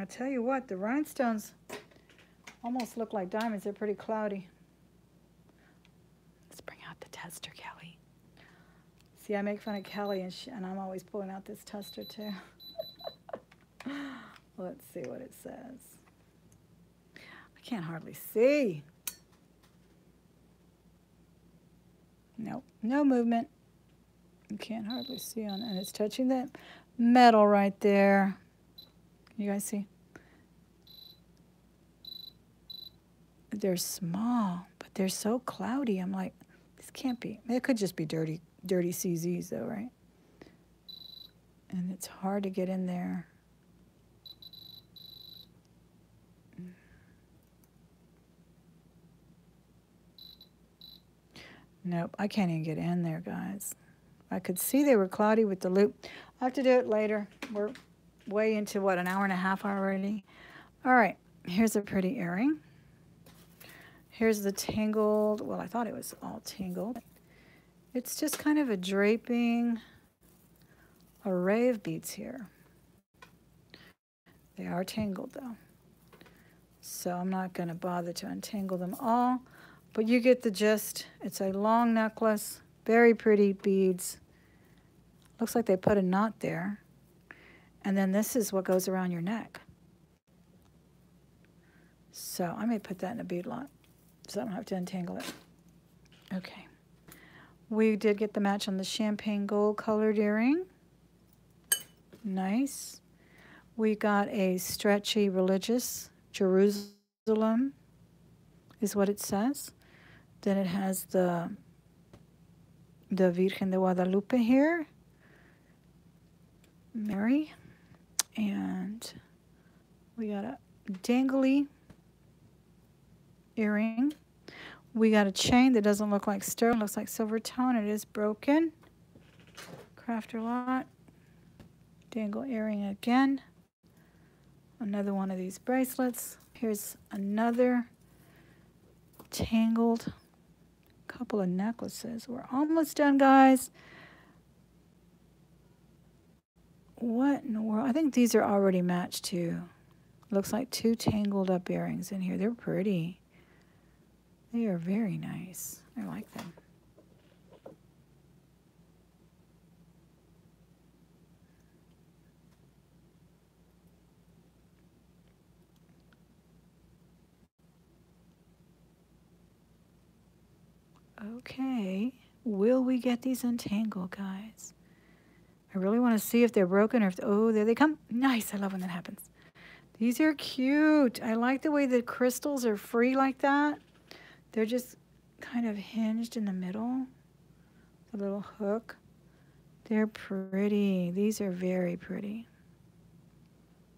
[SPEAKER 1] I tell you what, the rhinestones almost look like diamonds. They're pretty cloudy. Let's bring out the tester, Kelly. See, I make fun of Kelly, and, she, and I'm always pulling out this tester, too. Let's see what it says. I can't hardly see. Nope, no movement. You can't hardly see on it. And it's touching that metal right there. You guys see? They're small, but they're so cloudy. I'm like, this can't be. It could just be dirty dirty CZs though, right? And it's hard to get in there. Nope, I can't even get in there, guys. I could see they were cloudy with the loupe. I'll have to do it later. We're way into, what, an hour and a half already? All right, here's a pretty earring. Here's the tangled, well, I thought it was all tangled. It's just kind of a draping array of beads here. They are tangled though. So I'm not going to bother to untangle them all. But you get the gist. It's a long necklace, very pretty beads. Looks like they put a knot there. And then this is what goes around your neck. So I may put that in a bead lot so I don't have to untangle it. Okay. We did get the match on the champagne gold colored earring. Nice. We got a stretchy religious Jerusalem is what it says. Then it has the the Virgen de Guadalupe here. Mary. And we got a dangly earring. We got a chain that doesn't look like sterling, looks like silver tone. It is broken. Crafter lot. Dangle earring again. Another one of these bracelets. Here's another tangled couple of necklaces. We're almost done, guys. What in the world? I think these are already matched too. Looks like two tangled up earrings in here. They're pretty. They are very nice. I like them. Okay, will we get these untangled, guys? I really want to see if they're broken or if, oh, there they come. Nice, I love when that happens. These are cute. I like the way the crystals are free like that. They're just kind of hinged in the middle. The little hook. They're pretty. These are very pretty.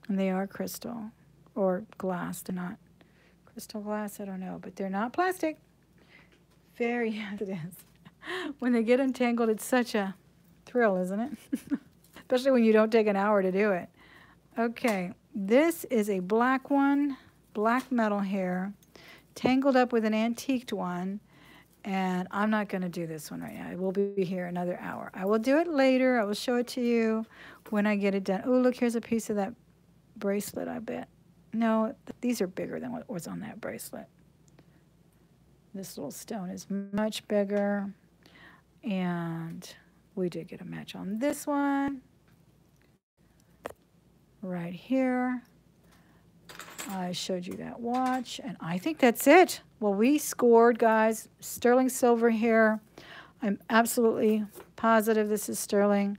[SPEAKER 1] And they are crystal or glass. They're not crystal glass, I don't know, but they're not plastic. Very, yes, it is. When they get entangled, it's such a thrill, isn't it? Especially when you don't take an hour to do it. Okay, this is a black one, black metal hair, tangled up with an antiqued one. And I'm not going to do this one right now. It will be here another hour. I will do it later. I will show it to you when I get it done. Oh, look, here's a piece of that bracelet, I bet. No, these are bigger than what was on that bracelet. This little stone is much bigger. And we did get a match on this one. Right here. I showed you that watch. And I think that's it. Well, we scored, guys. Sterling silver here. I'm absolutely positive this is sterling.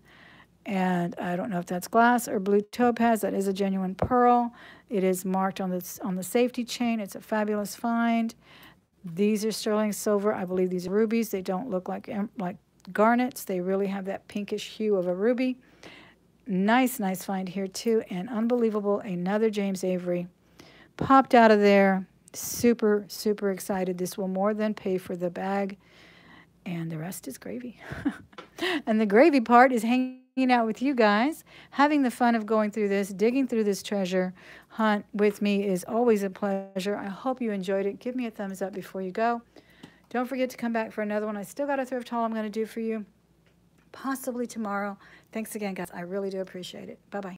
[SPEAKER 1] And I don't know if that's glass or blue topaz. That is a genuine pearl. It is marked on the, on the safety chain. It's a fabulous find. These are sterling silver. I believe these are rubies. They don't look like, like garnets. They really have that pinkish hue of a ruby. Nice, nice find here too. And unbelievable, another James Avery. Popped out of there. Super, super excited. This will more than pay for the bag. And the rest is gravy. and the gravy part is hanging out with you guys, having the fun of going through this, digging through this treasure hunt with me is always a pleasure. I hope you enjoyed it. Give me a thumbs up before you go. Don't forget to come back for another one. I still got a thrift haul I'm going to do for you, possibly tomorrow. Thanks again, guys. I really do appreciate it. Bye-bye.